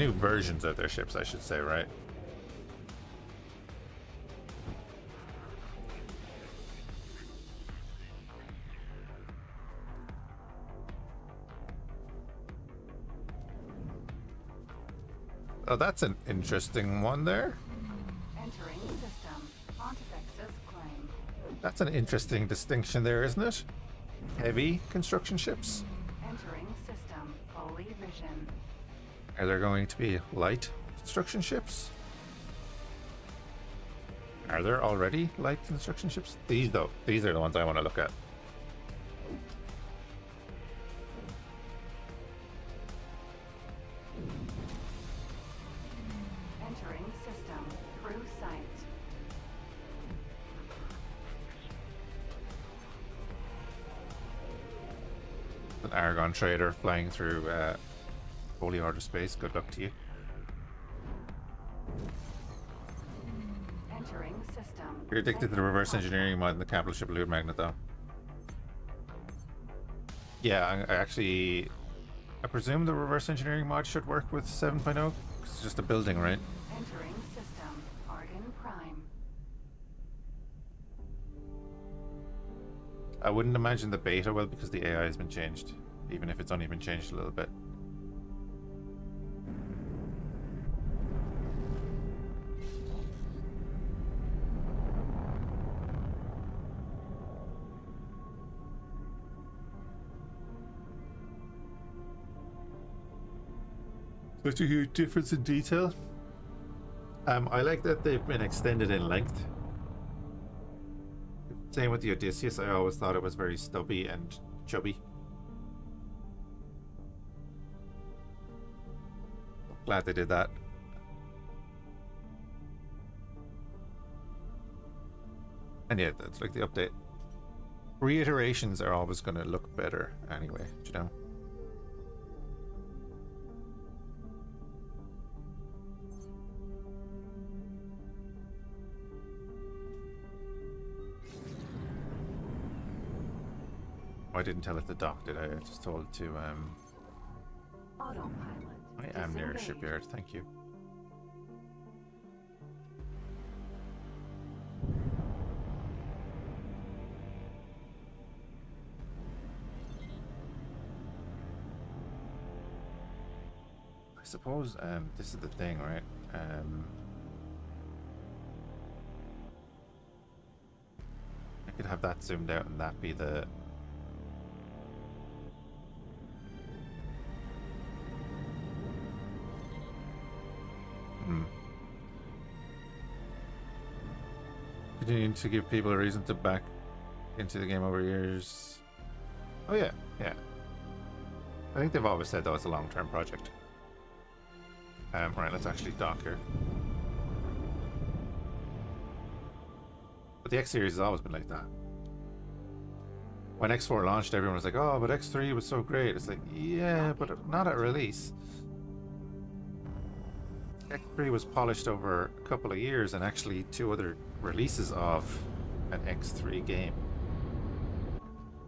New versions of their ships, I should say, right? Oh, that's an interesting one there. Entering system. Claim. That's an interesting distinction there, isn't it? Heavy construction ships. Are there going to be light construction ships? Are there already light construction ships? These though, these are the ones I want to look at. Entering system. Crew site. An Argon trader flying through uh, Holy Order space. Good luck to you. Entering system. You're addicted to the reverse engineering mod in the capital ship Loot Magnet though. Yeah, I, I actually, I presume the reverse engineering mod should work with 7.0. 'cause It's just a building, right? Entering system. Argon Prime. I wouldn't imagine the beta will because the AI has been changed, even if it's only been changed a little bit. Such a huge difference in detail. Um, I like that they've been extended in length. Same with the Odysseus, I always thought it was very stubby and chubby. Glad they did that. And yeah, that's like the update. Reiterations are always going to look better anyway, you know? I didn't tell it to dock, did I? I just told it to, um... Autopilot. I am near a shipyard, thank you. I suppose um, this is the thing, right? Um, I could have that zoomed out and that be the Continuing to give people a reason to back into the game over years. Oh yeah, yeah. I think they've always said though it's a long-term project. Um, right, let's actually dock here. But the X series has always been like that. When X4 launched, everyone was like, "Oh, but X3 was so great." It's like, yeah, but not at release. X3 was polished over a couple of years and actually two other releases of an X3 game.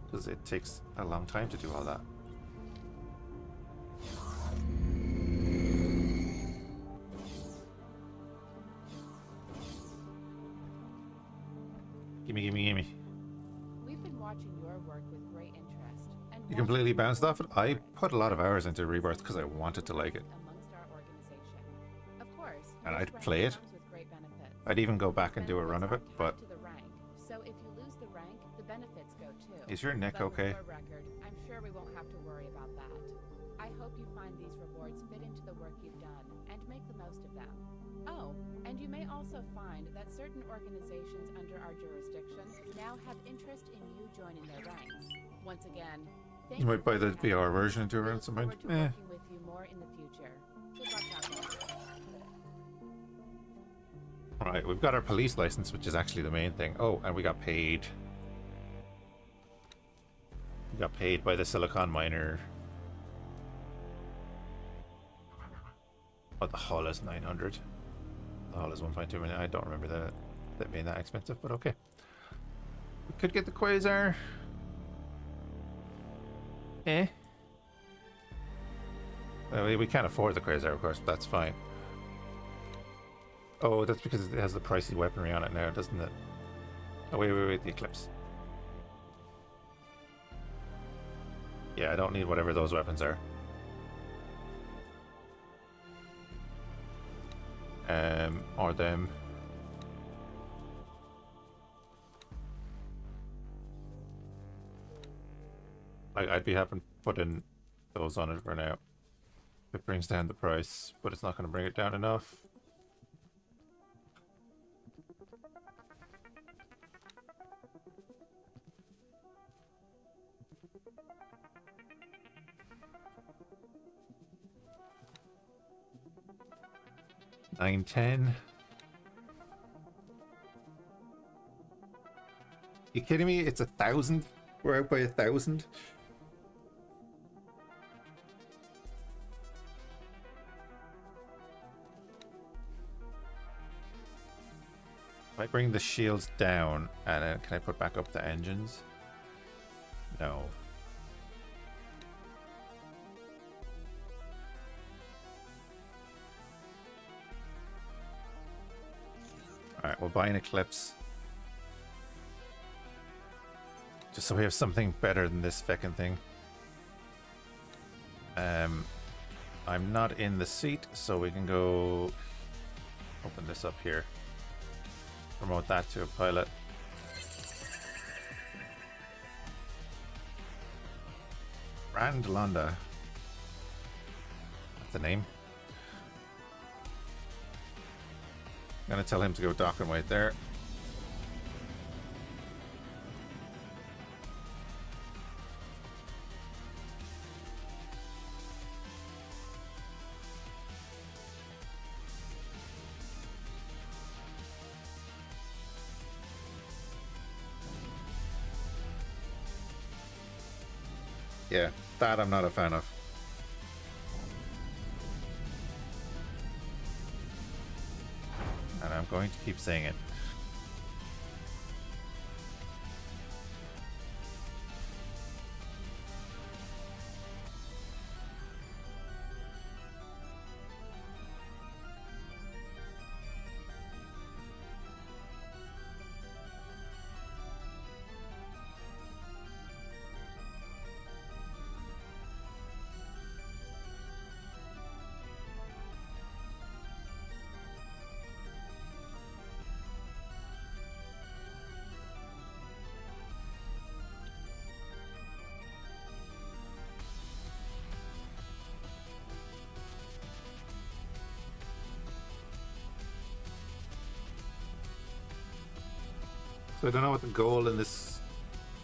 Because it takes a long time to do all that. Gimme, gimme, gimme. We've been watching your work with great interest You completely bounced off it. I put a lot of hours into Rebirth because I wanted to like it. And I'd play it. comes with great benefits. I'd even go back and do a run of it, but are tied to the rank, so if you lose the rank, the benefits go too. is your neck But okay? your record, I'm sure we won't have to worry about that. I hope you find these rewards fit into the work you've done and make the most of them. Oh, and you may also find that certain organizations under our jurisdiction now have interest in you joining their ranks. Once again, thank You might buy the VR version and do We around some point. Eh. Right, we've got our police license, which is actually the main thing. Oh, and we got paid. We got paid by the Silicon Miner. Oh, the hull is 900. The hull is 1.2 million. I don't remember that, that being that expensive, but okay. We could get the Quasar. Eh? We can't afford the Quasar, of course, but that's fine. Oh, that's because it has the pricey weaponry on it now, doesn't it? Oh, wait, wait, wait, the Eclipse. Yeah, I don't need whatever those weapons are. Um, or them. Like, I'd be happy putting those on it for now. It brings down the price, but it's not going to bring it down enough. Nine ten. You kidding me? It's a thousand. We're out by a thousand. If I bring the shields down, and then can I put back up the engines? No. Alright, we'll buy an Eclipse. Just so we have something better than this feckin' thing. Um, I'm not in the seat, so we can go open this up here. Promote that to a pilot. Rand Londa. That's the name. I'm gonna tell him to go dock and wait there. Yeah, that I'm not a fan of. Going to keep saying it. So I don't know what the goal in this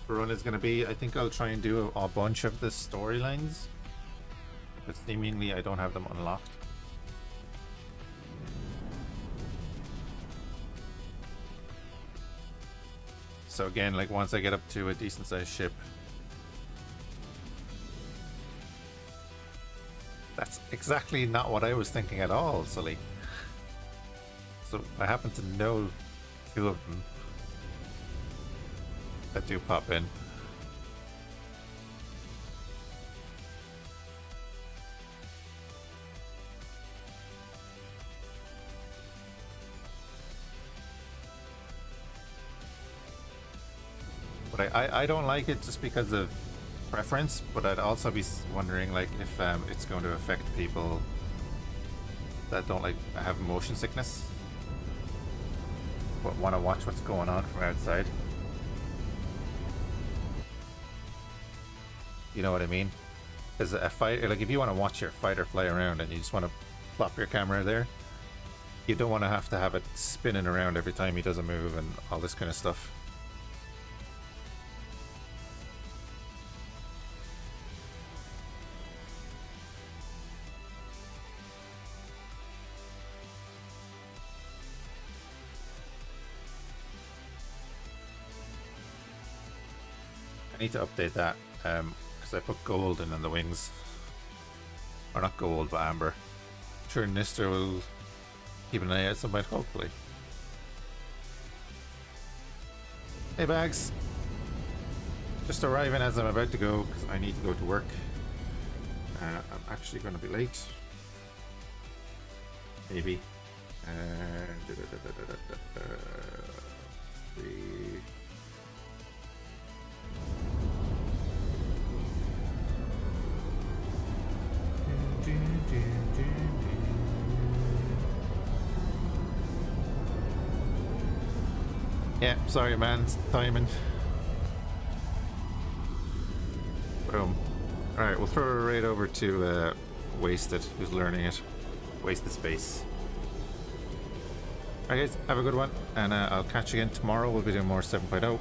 run is going to be. I think I'll try and do a, a bunch of the storylines. But seemingly I don't have them unlocked. So again, like once I get up to a decent sized ship, that's exactly not what I was thinking at all, Sully. So I happen to know two of them that do pop in. But I, I, I don't like it just because of preference, but I'd also be wondering like if um, it's going to affect people that don't like have motion sickness, but want to watch what's going on from outside. You know what I mean? Because a fight, like if you want to watch your fighter fly around and you just want to plop your camera there, you don't want to have to have it spinning around every time he does a move and all this kind of stuff. I need to update that um, because I put gold in on the wings. Or not gold, but amber. I'm sure Nister will keep an eye out somewhere, hopefully. Hey, Bags. Just arriving as I'm about to go because I need to go to work. Uh, I'm actually going to be late. Maybe. Uh, da- da- da- sorry man, it's timing. Boom. Alright, we'll throw her right over to uh, Wasted, who's learning it. Wasted space. Alright guys, have a good one, and uh, I'll catch you again tomorrow. We'll be doing more 7.0.